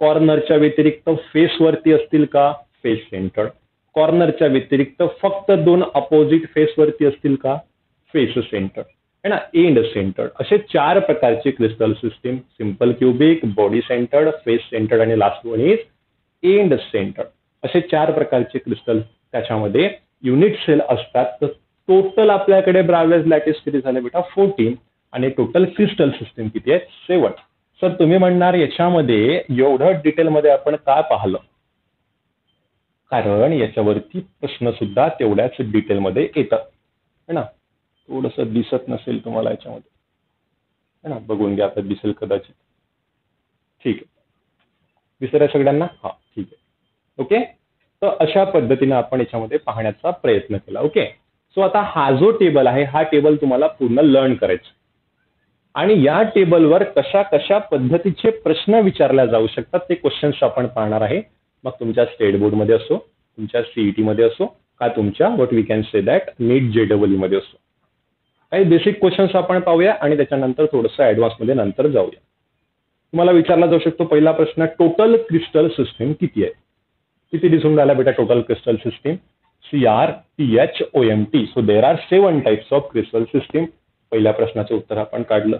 कॉर्नरच्या व्यतिरिक्त फेसवरती असतील का? फेस सेंटर कॉर्नरच्या व्यतिरिक्त फक्त दोन अपोजिट फेसवरती असतील का? फेस सेंटर है ना? एंड सेंटर असे चार प्रकारचे crystal system simple cubic body centred face centred आणि last one is end centre असे चार प्रकारचे क्रिस्टल त्याच्यामध्ये युनिट सेल असतात. तर टोटल आपल्याकडे ब्रावेज लॅटिस किती झाले बेटा? फोर्टीन आणि टोटल क्रिस्टल सिस्टीम किती आहे सेवन सर तुम्ही म्हणणार याच्यामध्ये एवढं डिटेलमध्ये आपण का पाहिलं? कारण याच्यावरती प्रश्न सुद्धा तेवढ्याच डिटेलमध्ये येतात. है ना? थोडस दिसत नसेल तुम्हाला याच्यामध्ये. है ना? बघून घ्या आता दिसेल कदाचित. ठीक आहे. दिसत आहे सगळ्यांना? हा. ओके? तर अशा पद्धतीने आपण याच्यामध्ये पाहण्याचा प्रयत्न केला ओके? सो आता हा जो टेबल आहे हा टेबल तुम्हाला पूर्ण लर्न करायचा. आणि या टेबलवर कशा कशा पद्धतीचे प्रश्न विचारल्या जाऊ शकतात ते क्वेश्चन्स आपण पाहणार आहे. मग तुमच्या स्टेट बोर्डमध्ये असो तुमच्या सीईटी मध्ये असो का तुमच्या what we can say that नीट जे डबलमध्ये असो. काही बेसिक क्वेश्चन्स आपण पाहूया आणि त्याच्यानंतर थोडंसं ॲडव्हान्समध्ये नंतर जाऊया. तुम्हाला विचारला जाऊ शकतो पहिला प्रश्न टोटल क्रिस्टल सिस्टीम किती आहे? किती दिसून राहिला बेटा total crystal system C R T H O M T so there are seven types of crystal system पहिल्या प्रश्नाचं उत्तर आपण काढलं.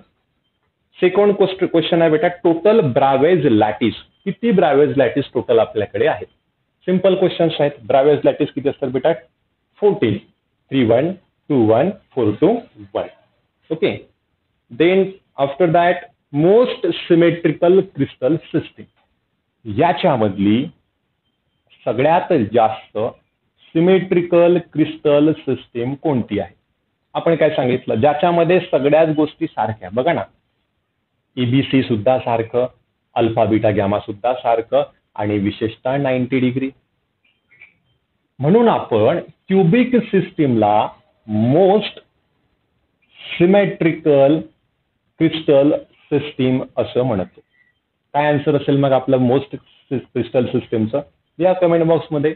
सेकंड क्वेश्चन आहे बेटा टोटल ब्रावेज लॅटिस किती ब्रावेज लॅटिस टोटल आपल्याकडे आहेत सिंपल क्वेश्चन्स आहेत. ब्रावेज लॅटिस किती असतात बेटा? Fourteen three one two one four two one okay then after that most symmetrical crystal system याच्यामधली सगळ्यात जास्त सिमेट्रिकल क्रिस्टल सिस्टीम कोणती आहे? आपण काय सांगितलं? ज्याच्यामध्ये सगळ्याच गोष्टी सारख्या बघा ना. ईबीसी सुद्धा सारखं अल्फाबीटा गॅमा सुद्धा सारखं आणि विशेषतः नाईन्टी डिग्री म्हणून आपण क्युबिक सिस्टीमला मोस्ट सिमेट्रिकल क्रिस्टल सिस्टीम असं म्हणतो. काय आन्सर असेल मग आपलं मोस्ट क्रिस्टल सिस्टीमचं या कमेंट बॉक्समध्ये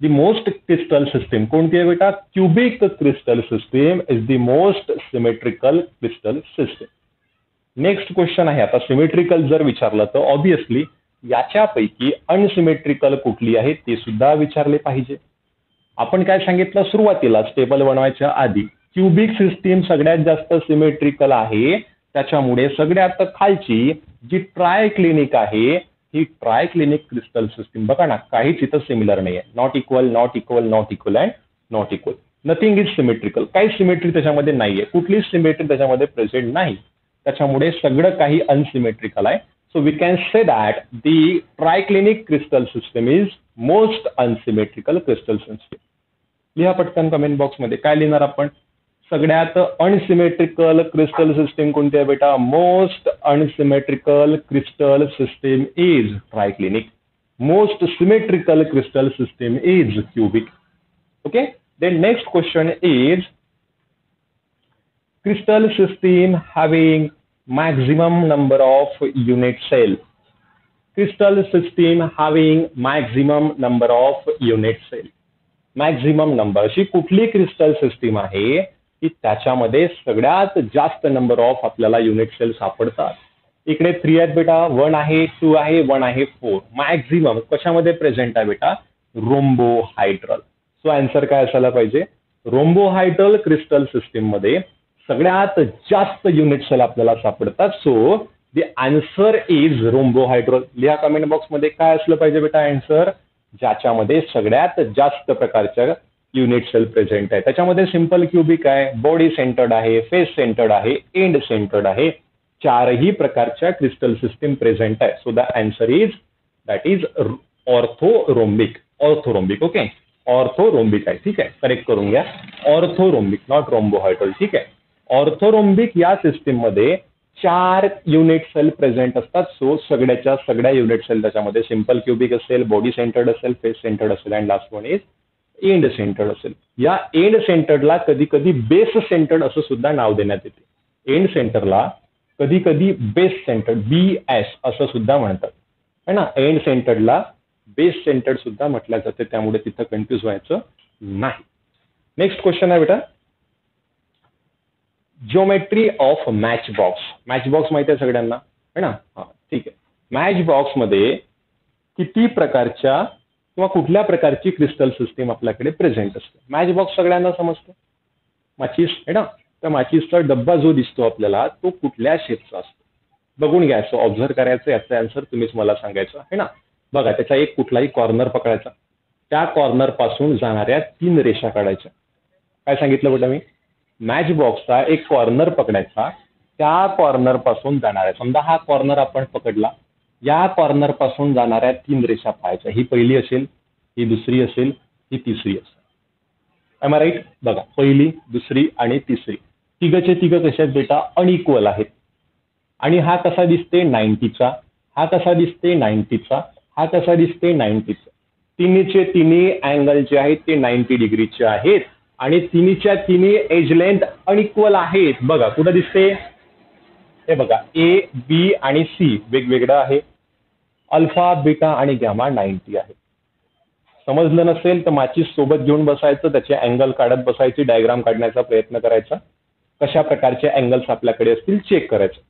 दी मोस्ट क्रिस्टल सिस्टीम कोणती आहे बेटा? Cubic crystal system is the most symmetrical crystal system next question आहे. आता सिमेट्रिकल जर विचारलं तर ऑब्विसली याच्यापैकी अनसिमेट्रिकल कुठली आहे ते सुद्धा विचारले पाहिजे. आपण काय सांगितलं? सुरुवातीला टेबल बनवायच्या आधी क्युबिक सिस्टीम सगळ्यात जास्त सिमेट्रिकल आहे. त्याच्यामुळे सगळ्यात खालची जी ट्राय क्लिनिक आहे ही ट्राय क्लिनिक क्रिस्टल सिस्टीम. बघा ना काहीच इथं सिमिलर नाही आहे not equal not equal not equal and not equal nothing is symmetrical काही सिमेट्री त्याच्यामध्ये नाहीये. कुठलीच सिमेट्री त्याच्यामध्ये प्रेझेंट नाही. त्याच्यामुळे सगळं काही अनसिमेट्रिकल आहे. So we can say that the triclinic crystal system is most unsymmetrical crystal system लिहा पटकन कमेंट बॉक्समध्ये काय लिहिणार आपण? सगळ्यात अनसिमेट्रिकल क्रिस्टल सिस्टीम कोणती आहे बेटा? Most unsymmetrical crystal system is triclinic most symmetrical crystal system is cubic okay then next question is crystal system having maximum number of unit cell. Crystal system having maximum number of unit cell. Maximum number अशी कुठली crystal system आहे? की त्याच्यामध्ये सगळ्यात जास्त number of आपल्याला unit cell सापडतात. इकडे थ्री आहेत बेटा वन आहे टू आहे वन आहे फोर मॅक्झिमम कशामध्ये प्रेझेंट आहे बेटा? रोम्बो हायड्रल सो अँसर काय असायला पाहिजे? रोम्बोहायड्रल क्रिस्टल सिस्टीममध्ये सगळ्यात जास्त युनिट सेल आपल्याला सापडतात. So the answer is rhombohedral लिहा कमेंट बॉक्समध्ये काय असलं पाहिजे बेटा आन्सर ज्याच्यामध्ये सगळ्यात जास्त प्रकारच्या युनिट सेल प्रेझेंट आहे. त्याच्यामध्ये सिंपल क्युबिक आहे बॉडी सेंटर्ड आहे फेस सेंटर्ड आहे एंड सेंटर्ड आहे. चारही प्रकारच्या क्रिस्टल सिस्टीम प्रेझेंट आहे. So the answer is that is orthorhombic orthorhombic okay orthorhombic आहे ठीक आहे? करेक्ट करून घ्या. ऑर्थोरोम्बिक नॉट रोम्बोहायड्रल ठीक आहे? ऑर्थोरोम्बिक या सिस्टीममध्ये चार युनिट सेल प्रेझेंट असतात. सो सगळ्याच्या सगळ्या युनिट सेल त्याच्यामध्ये सिंपल क्युबिक असेल बॉडी सेंटर्ड असेल फेस सेंटर्ड असेल. And last one is end centred असेल. या एंड सेंटर्डला कधी कधी बेस सेंटर्ड असं सुद्धा नाव देण्यात येते. एंड सेंटरला कधी कधी बेस सेंटर्ड बी एस असं सुद्धा म्हणतात. है ना? एंड सेंटर्डला बेस सेंटर्ड सुद्धा म्हटलं जाते त्यामुळे तिथं कन्फ्यूज व्हायचं नाही. नेक्स्ट क्वेश्चन आहे बेटा. Geometry of match box match box माहिती आहे सगळ्यांना? है ना? हा ठीक आहे. मॅच बॉक्समध्ये किती प्रकारच्या किंवा कुठल्या प्रकारची क्रिस्टल सिस्टीम आपल्याकडे प्रेझेंट असते. मॅच बॉक्स सगळ्यांना समजतो? माचीस आहे ना? तर माचीसचा डब्बा जो दिसतो आपल्याला तो कुठल्या शेपचा असतो? बघून घ्यायचं ऑब्झर्व करायचं याचा आन्सर तुम्हीच मला सांगायचं आहे ना? बघा त्याचा एक कुठलाही कॉर्नर पकडायचा. त्या कॉर्नरपासून जाणाऱ्या तीन रेषा काढायच्या. काय सांगितलं बेटा मी? मॅच बॉक्सचा एक कॉर्नर पकडायचा. त्या कॉर्नरपासून जाणाऱ्या समजा हा कॉर्नर आपण पकडला या कॉर्नरपासून जाणाऱ्या तीन रेषा पाहायच्या. ही पहिली असेल ही दुसरी असेल ही तिसरी असेल. एम आय राईट बघा पहिली दुसरी आणि तिसरी. तिघचे तिघ कसे बेटा? अनइक्वल आहेत. आणि हा कसा दिसते नाईन्टीचा हा कसा दिसते नाईन्टीचा हा कसा दिसते नाईन्टीचा तिन्हीचे तिन्ही अँगल जे आहेत ते नाईन्टी डिग्रीचे आहेत. आणि तिन्हीच्या तिन्ही एज लेंथ अनइक्वल आहेत. बघा कुठं दिसते हे बघा ए बी आणि सी वेगवेगळं आहे. अल्फा बीटा आणि गॅमा नाईन्टी आहे. समजलं नसेल तर माचीस सोबत घेऊन बसायचं त्याचे अँगल काढत बसायची डायग्राम काढण्याचा प्रयत्न करायचा. कशा प्रकारचे अँगल्स आपल्याकडे असतील चेक करायचं.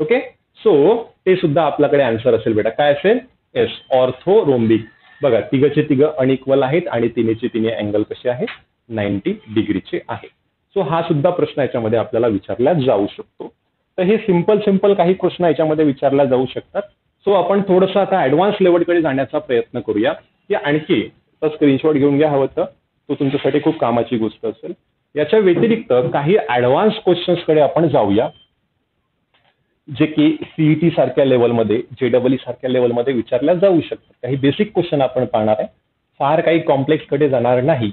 ओके सो ते सुद्धा आपल्याकडे आन्सर असेल बेटा. काय असेल? एस ऑर्थो रोम्बिक बघा तिघचे तिघं अनइक्वल आहेत आणि तिन्हीचे तिन्ही अँगल कसे आहेत? नाईन्टी डिग्रीचे आहे. सो हा सुद्धा प्रश्न याच्यामध्ये आपल्याला विचारला जाऊ शकतो. तर हे सिंपल सिंपल काही प्रश्न याच्यामध्ये विचारला जाऊ शकतात. सो आपण थोडंसं आता ॲडव्हान्स लेवलकडे जाण्याचा प्रयत्न करूया. की आणखी तर स्क्रीनशॉट घेऊन घ्या हवं तर तो तुमच्यासाठी खूप कामाची गोष्ट असेल. याच्या व्यतिरिक्त काही ॲडव्हान्स क्वेश्चन्सकडे आपण जाऊया. जे की सीईटी सारख्या लेवलमध्ये जे डबल सारख्या लेवलमध्ये विचारल्या जाऊ शकतात. काही बेसिक क्वेश्चन आपण पाहणार आहे. फार काही कॉम्प्लेक्सकडे जाणार नाही.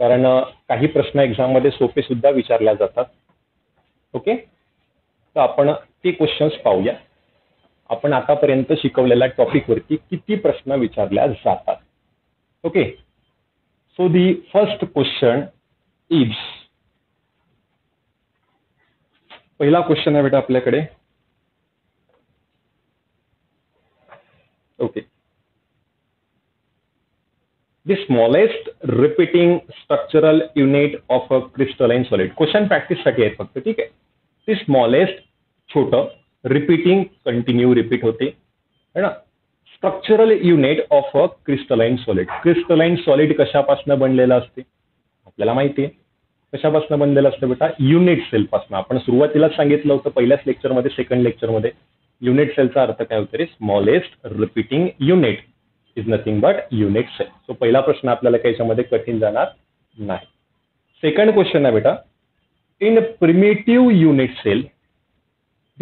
कारण काही प्रश्न एक्झाममध्ये सोपे सुद्धा विचारल्या जातात. ओके तर आपण ते क्वेश्चन्स पाहूया. आपण आतापर्यंत शिकवलेल्या टॉपिकवरती किती प्रश्न विचारल्या जातात. Okay so the first question is पहिला क्वेश्चन आहे बेटा आपल्याकडे. Okay the smallest repeating structural unit of a crystalline solid. Question प्रॅक्टिससाठी आहे फक्त ठीक आहे. ती स्मॉलेस्ट छोटं रिपीटिंग कंटिन्यू रिपीट होते. है ना? Structural unit of a crystalline solid crystalline solid कशापासून बनलेलं असते? आपल्याला माहिती आहे कशापासून बनलेलं असतं बेटा? युनिट सेलपासून आपण सुरुवातीलाच सांगितलं होतं पहिल्याच लेक्चरमध्ये सेकंड लेक्चरमध्ये युनिट सेलचा अर्थ काय होतं रे? Smallest repeating unit is nothing but unit cell so पहिला प्रश्न आपल्याला काही याच्यामध्ये कठीण जाणार नाही. सेकंड क्वेश्चन आहे बेटा. In primitive unit cell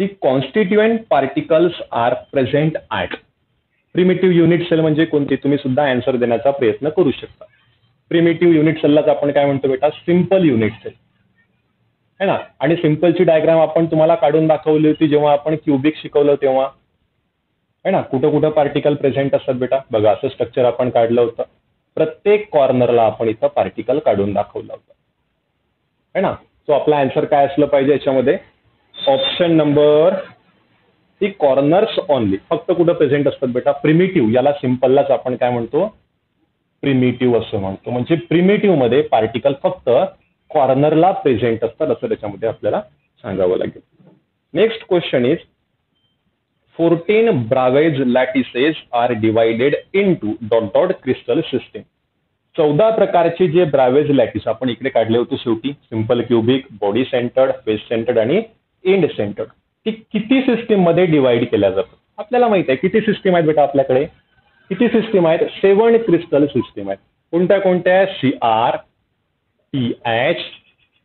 the constituent particles are present at primitive unit cell म्हणजे कोणती? तुम्ही सुद्धा आन्सर देण्याचा प्रयत्न करू शकता. प्रिमेटिव्ह युनिट सेललाच आपण काय म्हणतो बेटा? सिंपल युनिट सेल है ना? आणि सिम्पलची डायग्राम आपण तुम्हाला काढून दाखवली होती जेव्हा आपण क्युबिक शिकवलं तेव्हा. है ना? कुठं कुठं पार्टिकल प्रेझेंट असतात बेटा? बघा असं स्ट्रक्चर आपण काढलं होतं. प्रत्येक कॉर्नरला आपण इथं पार्टिकल काढून दाखवलं होतं. है ना? सो आपला आन्सर काय असलं पाहिजे याच्यामध्ये? ऑप्शन नंबर ती कॉर्नर्स ऑनली फक्त कुठं प्रेझेंट असतात बेटा? प्रिमिटिव्ह याला सिम्पललाच आपण काय म्हणतो? प्रिमिटिव्ह असं म्हणतो. म्हणजे प्रिमिटिव्हमध्ये पार्टिकल फक्त कॉर्नरला प्रेझेंट असतात असं त्याच्यामध्ये आपल्याला सांगावं लागेल. Next question is fourteen Bravais lattices are divided into dot dot crystal system चौदा प्रकारचे जे ब्रावेज लॅटिस आपण इकडे काढले होते शेवटी. Simple cubic body centred face centred आणि एंड सेंटर्ड ती किती सिस्टीममध्ये डिवाइड केल्या जातात? आपल्याला माहीत आहे किती सिस्टीम आहेत बेटा आपल्याकडे? किती सिस्टीम आहेत? सेवन क्रिस्टल सिस्टीम आहेत. कोणत्या कोणत्या? C R T H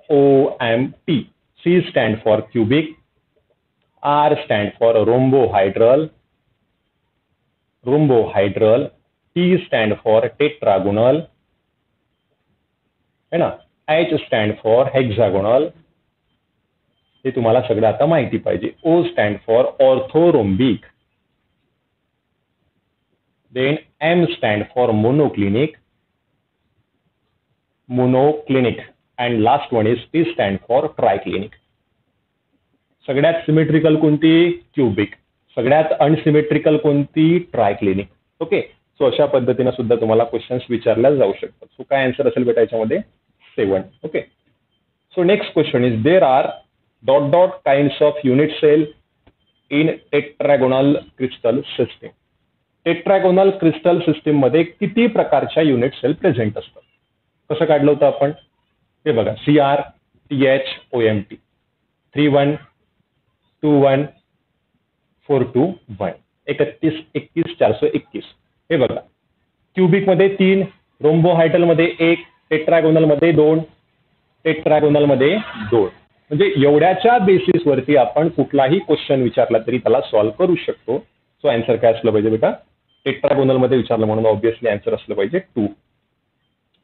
O M T C stand for cubic R stand for rhombohedral rhombohedral T stand for tetragonal है ना? एच स्टँड फॉर हेक्झागोनल हे तुम्हाला सगळं आता माहिती पाहिजे. O stand for orthorhombic then M stand for monoclinic monoclinic and last one is T stand for triclinic सगळ्यात symmetrical कोणती? क्युबिक सगळ्यात अनसिमेट्रिकल कोणती? ट्रायक्लिनिक ओके सो अशा पद्धतीनं सुद्धा तुम्हाला क्वेश्चन्स विचारल्या जाऊ शकतात. सो काय आन्सर असेल बेटा याच्यामध्ये? Seven okay so next question is there are dot dot kinds of unit cell in tetragonal crystal system tetragonal crystal सिस्टीममध्ये किती प्रकारच्या युनिट सेल प्रेझेंट असतात? कसं काढलं होतं आपण? हे बघा C R T H O M T three one two one four two one एकतीस एकतीस चारशे एकतीस. हे बघा. क्युबिकमध्ये तीन रोम्बोहायटलमध्ये एक टेट्रॅगोनलमध्ये दोन टेट्रॅगोनलमध्ये दोन. म्हणजे एवढ्याच्या बेसिसवरती आपण कुठलाही क्वेश्चन विचारला तरी त्याला सॉल्व्ह करू शकतो. सो अँसर काय असलं पाहिजे बेटा? टेट्रागोनलमध्ये विचारलं म्हणून ऑब्विसली आन्सर असलं पाहिजे टू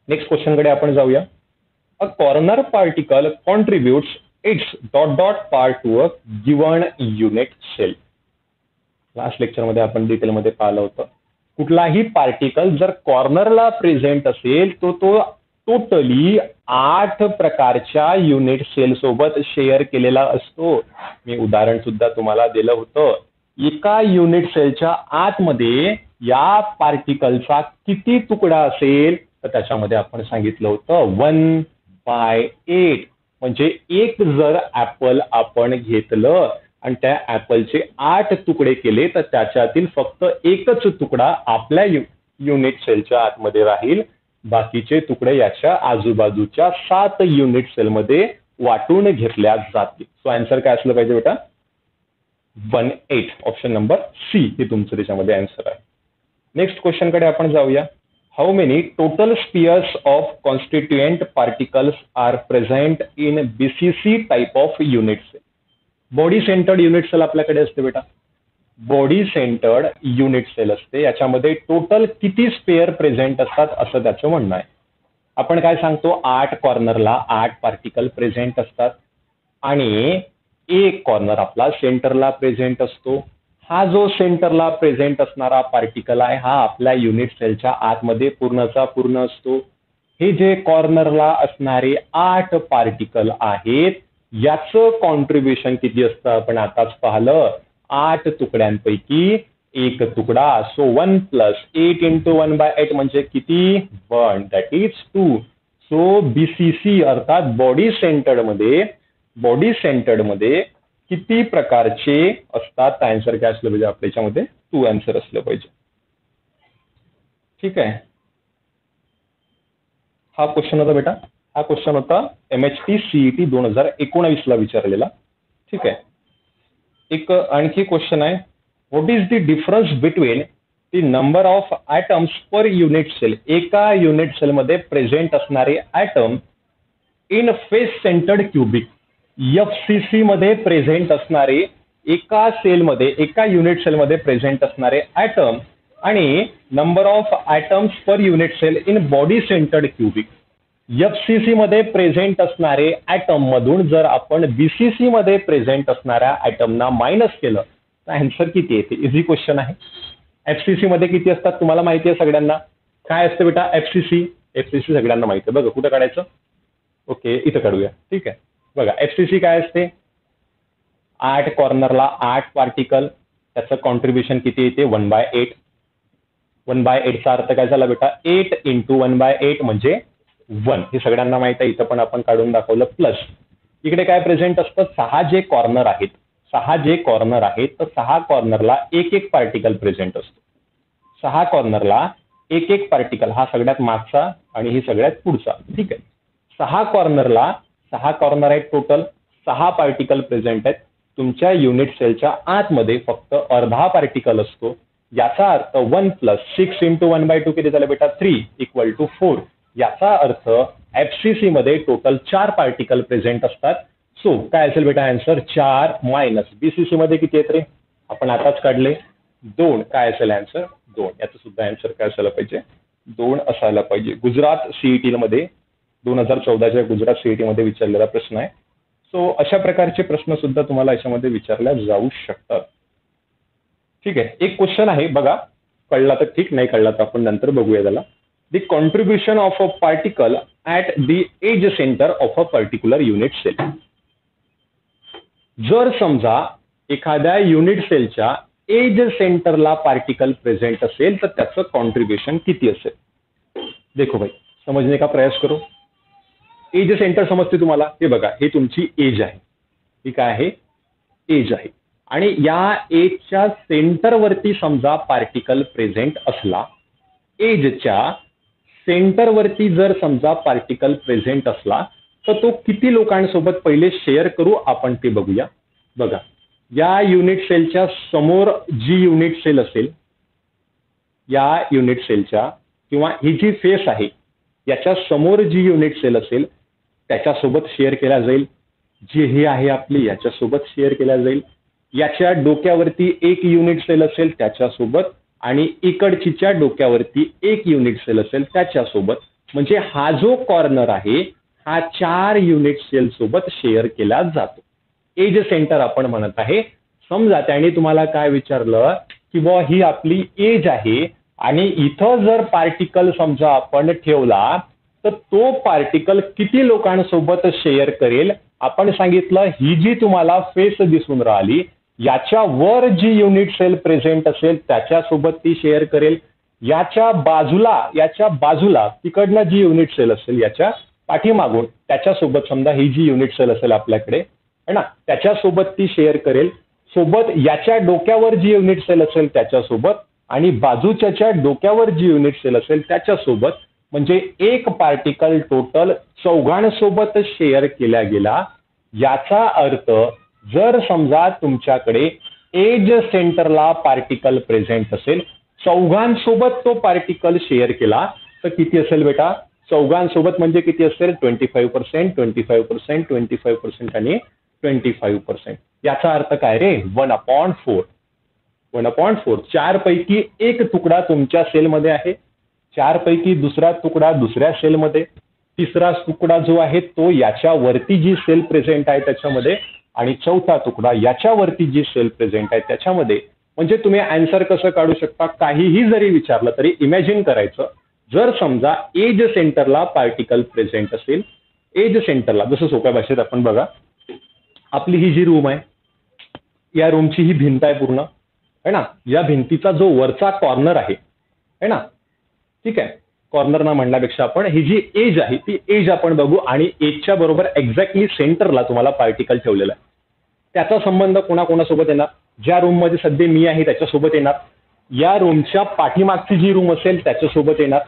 नेक्स्ट क्वेश्चनकडे आपण जाऊया. A corner particle contributes its dot dot part to a given unit cell last लेक्चरमध्ये आपण डिटेलमध्ये पाहिलं होतं. कुठलाही पार्टिकल जर कॉर्नरला प्रेझेंट असेल तो तो टोटली आठ प्रकारच्या युनिट सेल सोबत शेअर केलेला असतो. मी उदाहरण सुद्धा तुम्हाला दिलं होतं. एका युनिट सेलच्या आतमध्ये या पार्टिकलचा किती तुकडा असेल? तर त्याच्यामध्ये आपण सांगितलं होतं वन बाय एट म्हणजे एक जर ऍपल आपण घेतलं आणि त्या ऍपलचे आठ तुकडे केले तर त्याच्यातील फक्त एकच तुकडा आपल्या युनिट सेलच्या आतमध्ये राहील. बाकीचे तुकडे याच्या आजूबाजूच्या सात युनिट सेलमध्ये वाटून घेतल्या जातील. सो आन्सर काय असलं पाहिजे बेटा? One eight option number C हे तुमचं त्याच्यामध्ये आन्सर आहे. नेक्स्ट क्वेश्चनकडे आपण जाऊया. How many total spheres of constituent particles are present in BCC type of unit cell body centred unit cell आपल्याकडे असते बेटा. बॉडी सेंटर्ड युनिट सेल असते. याच्यामध्ये टोटल किती स्पेअर प्रेझेंट असतात असं त्याचं म्हणणं आहे. आपण काय सांगतो? आठ कॉर्नरला आठ पार्टिकल प्रेझेंट असतात. आणि एक कॉर्नर आपला सेंटरला प्रेझेंट असतो. हा जो सेंटरला प्रेझेंट असणारा पार्टिकल आहे हा आपल्या युनिट सेलच्या आतमध्ये पूर्णचा पूर्ण असतो. हे जे कॉर्नरला असणारे आठ पार्टिकल आहेत याचं कॉन्ट्रीब्युशन किती असतं? आपण आताच पाहिलं. आठ तुकड्यांपैकी एक तुकडा so one plus eight into one by eight म्हणजे किती? One that is two so BCC अर्थात बॉडी सेंटर्डमध्ये बॉडी सेंटर्डमध्ये किती प्रकारचे असतात? आन्सर काय असलं पाहिजे आपल्या याच्यामध्ये? टू आन्सर असलं पाहिजे. ठीक आहे? हा क्वेश्चन होता बेटा. हा क्वेश्चन होता एम एच टी सीईटी दोन हजार एकोणावीसला विचारलेला. ठीक आहे? एक आणखी क्वेश्चन आहे. What is the difference between the number of atoms per unit cell एका युनिट सेलमध्ये प्रेझेंट असणारे atom in face centred cubic F C C मध्ये प्रेझेंट असणारे एका सेलमध्ये एका युनिट सेलमध्ये प्रेझेंट असणारे ॲटम आणि number of atoms per unit cell in body centred cubic F C C मध्ये प्रेझेंट असणारे ऍटम मधून जर आपण बीसीसी मध्ये प्रेझेंट असणाऱ्या ऍटमना मायनस केलं तर अँसर किती येते इझी क्वेश्चन आहे. एफ सी सी मध्ये किती असतात तुम्हाला माहिती आहे सगळ्यांना? काय असतं बेटा? F C C F C C सगळ्यांना माहिती आहे. बघा कुठं काढायचं? ओके इथं काढूया. ठीक आहे. बघा एफ सी सी काय असते? आठ कॉर्नरला आठ पार्टिकल त्याचं कॉन्ट्रीब्युशन किती येते one by eight one by एटचा अर्थ काय झाला बेटा? Eight into one by eight म्हणजे वन. हे सगळ्यांना माहीत आहे. इथं पण आपण काढून दाखवलं. प्लस इकडे काय प्रेझेंट असतं? सहा जे कॉर्नर आहेत. सहा जे कॉर्नर आहेत तर सहा कॉर्नरला एक एक पार्टिकल प्रेझेंट असतो. सहा कॉर्नरला एक एक पार्टिकल हा सगळ्यात मागचा आणि ही सगळ्यात पुढचा. ठीक आहे? सहा कॉर्नरला सहा कॉर्नर आहेत टोटल सहा पार्टिकल प्रेझेंट आहेत. तुमच्या युनिट सेलच्या आतमध्ये फक्त अर्धा पार्टिकल असतो. याचा अर्थ one plus six into one by two किती झालं बेटा? थ्री इक्वल टू फोर याचा अर्थ एफ सी सी मध्ये टोटल चार पार्टिकल प्रेझेंट असतात. सो काय असेल बेटा आन्सर चार मायनस बीसीसी मध्ये किती आहेत रे? आपण आताच काढले. दोन. काय असेल आन्सर दोन. याचं सुद्धा आन्सर काय असायला पाहिजे? दोन असायला पाहिजे. गुजरात सीईटी मध्ये दोन हजार चौदाच्या गुजरात सीईटी मध्ये विचारलेला प्रश्न आहे. सो अशा प्रकारचे प्रश्न सुद्धा तुम्हाला याच्यामध्ये विचारल्या जाऊ शकतात. ठीक आहे. एक क्वेश्चन आहे. बघा. कळला तर ठीक नाही कळला तर आपण नंतर बघूया त्याला. The contribution of a particle at the edge centre of a particular unit cell जर समजा एखाद्या युनिट सेलच्या एज सेंटरला पार्टिकल प्रेझेंट असेल तर त्याचं कॉन्ट्रीब्युशन किती असेल? देखो भाई समजणे का प्रयास करू. एज सेंटर समजते तुम्हाला? हे बघा हे तुमची एज आहे. ही काय आहे? एज आहे. आणि या एजच्या सेंटरवरती समजा पार्टिकल प्रेझेंट असला एजच्या सेंटरवरती जर समजा पार्टिकल प्रेझेंट असला तर तो किती लोकांसोबत पहिले शेअर करू आपण ते बघूया. बघा या युनिट सेलच्या समोर जी युनिट सेल असेल या युनिट सेलच्या किंवा ही जी फेस आहे याच्या समोर जी युनिट सेल असेल त्याच्यासोबत शेअर केला जाईल. जी ही आहे आपली याच्यासोबत शेअर केला जाईल. याच्या डोक्यावरती एक युनिट सेल असेल त्याच्यासोबत आणि इकडचीच्या डोक्यावरती एक युनिट सेल असेल त्याच्यासोबत. म्हणजे हा जो कॉर्नर आहे हा चार युनिट सेल सोबत शेअर केला जातो. एज सेंटर आपण म्हणत आहे. समजा त्याने तुम्हाला काय विचारलं की बुवा ही आपली एज आहे आणि इथं जर पार्टिकल समजा आपण ठेवला तर तो पार्टिकल किती लोकांसोबत शेअर करेल? आपण सांगितलं ही जी तुम्हाला फेस दिसून राहिली याच्या वर जी युनिट सेल प्रेझेंट असेल त्याच्यासोबत ती शेअर करेल. याच्या बाजूला याच्या बाजूला तिकडनं जी युनिट सेल असेल याच्या पाठीमागून त्याच्यासोबत समजा ही जी युनिट सेल असेल आपल्याकडे है ना? त्याच्यासोबत ती शेअर करेल. सोबत याच्या डोक्यावर जी युनिट सेल असेल त्याच्यासोबत आणि बाजूच्या डोक्यावर जी युनिट सेल असेल त्याच्यासोबत म्हणजे एक पार्टिकल टोटल चौघांसोबत शेअर केला गेला. याचा अर्थ जर समजा तुमच्याकडे एज सेंटरला पार्टिकल प्रेझेंट असेल चौघांसोबत तो पार्टिकल शेअर केला तर किती असेल बेटा? चौघांसोबत म्हणजे किती असेल? Twenty five percent twenty five percent twenty five percent आणि ट्वेंटी फाईव्ह पर्सेंट याचा अर्थ काय रे? One upon four one upon four चार पैकी एक तुकडा तुमच्या सेलमध्ये आहे. चार पैकी दुसरा तुकडा दुसऱ्या सेलमध्ये. तिसरा तुकडा जो आहे तो याच्यावरती जी सेल प्रेझेंट आहे त्याच्यामध्ये. आणि चौथा तुकडा याच्यावरती जी सेल प्रेझेंट आहे त्याच्यामध्ये म्हणजे तुम्ही अँसर कसं काढू शकता? काहीही जरी विचारलं तरी इमॅजिन करायचं. जर समजा एज सेंटरला पार्टिकल प्रेझेंट असेल एज सेंटरला जसं सोप्या भाषेत आपण बघा आपली ही जी रूम आहे या रूमची ही भिंत आहे पूर्ण. है ना? या भिंतीचा जो वरचा कॉर्नर आहे. है ना? ठीक आहे? कॉर्नर ना म्हणण्यापेक्षा आपण ही जी एज आहे ती एज आपण बघू आणि एजच्या बरोबर एक्झॅक्टली सेंटरला तुम्हाला पार्टिकल ठेवलेला आहे. त्याचा संबंध कोणाकोणासोबत येणार? ज्या रूममध्ये सध्या मी आहे त्याच्यासोबत येणार. या रूमच्या पाठीमागची जी रूम असेल त्याच्यासोबत येणार.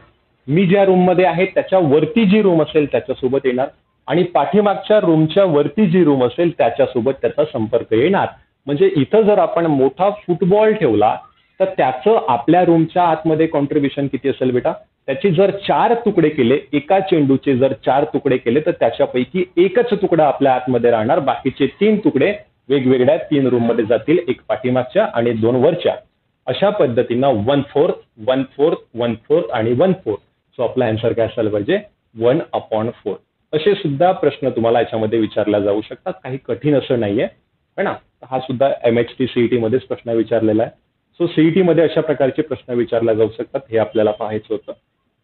मी ज्या रूममध्ये आहे त्याच्या वरती जी रूम असेल त्याच्यासोबत येणार. आणि पाठीमागच्या रूमच्या वरती जी रूम असेल त्याच्यासोबत त्याचा संपर्क येणार. म्हणजे इथं जर आपण मोठा फुटबॉल ठेवला तर त्याचं आपल्या रूमच्या आतमध्ये कॉन्ट्रीब्युशन किती असेल बेटा? त्याचे जर चार तुकडे केले एका चेंडूचे जर चार तुकडे केले तर त्याच्यापैकी एकच तुकडा आपल्या आतमध्ये राहणार. बाकीचे तीन तुकडे वेगवेगळ्या तीन रूममध्ये जातील एक पाठीमागच्या आणि दोन वरच्या. अशा पद्धतीनं one fourth one fourth one fourth आणि वन फोर्थ सो आपला आन्सर काय असायला पाहिजे? वन अपॉन फोर असे सुद्धा प्रश्न तुम्हाला याच्यामध्ये विचारला जाऊ शकतात. काही कठीण असं नाहीये. है ना? हा सुद्धा एम एच टी सीईटी मध्येच प्रश्न विचारलेला आहे. सो सीईटी मध्ये अशा प्रकारचे प्रश्न विचारले जाऊ शकतात. हे आपल्याला पाहायचं होतं.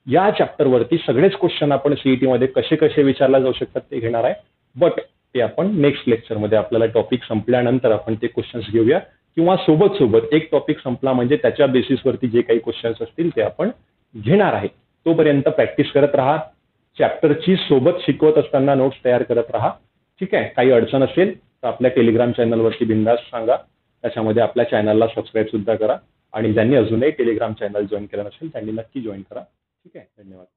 या चॅप्टरवरती सगळेच क्वेश्चन आपण सीईटी मध्ये कसे कसे विचारला जाऊ शकतात ते घेणार आहे. बट ते आपण नेक्स्ट लेक्चरमध्ये आपल्याला टॉपिक संपल्यानंतर आपण ते क्वेश्चन्स घेऊया. किंवा सोबत सोबत एक टॉपिक संपला म्हणजे त्याच्या बेसिसवरती जे काही क्वेश्चन्स असतील ते आपण घेणार आहे. तोपर्यंत प्रॅक्टिस करत राहा. चॅप्टरची सोबत शिकवत असताना नोट्स तयार करत राहा. ठीक आहे? काही अडचण असेल तर आपल्या टेलिग्राम चॅनलवरती बिंदास सांगा. त्याच्यामध्ये आपल्या चॅनलला सबस्क्राईब सुद्धा करा. आणि ज्यांनी अजूनही टेलिग्राम चॅनल जॉईन केलं नसेल त्यांनी नक्की जॉईन करा. ठीक आहे धन्यवाद.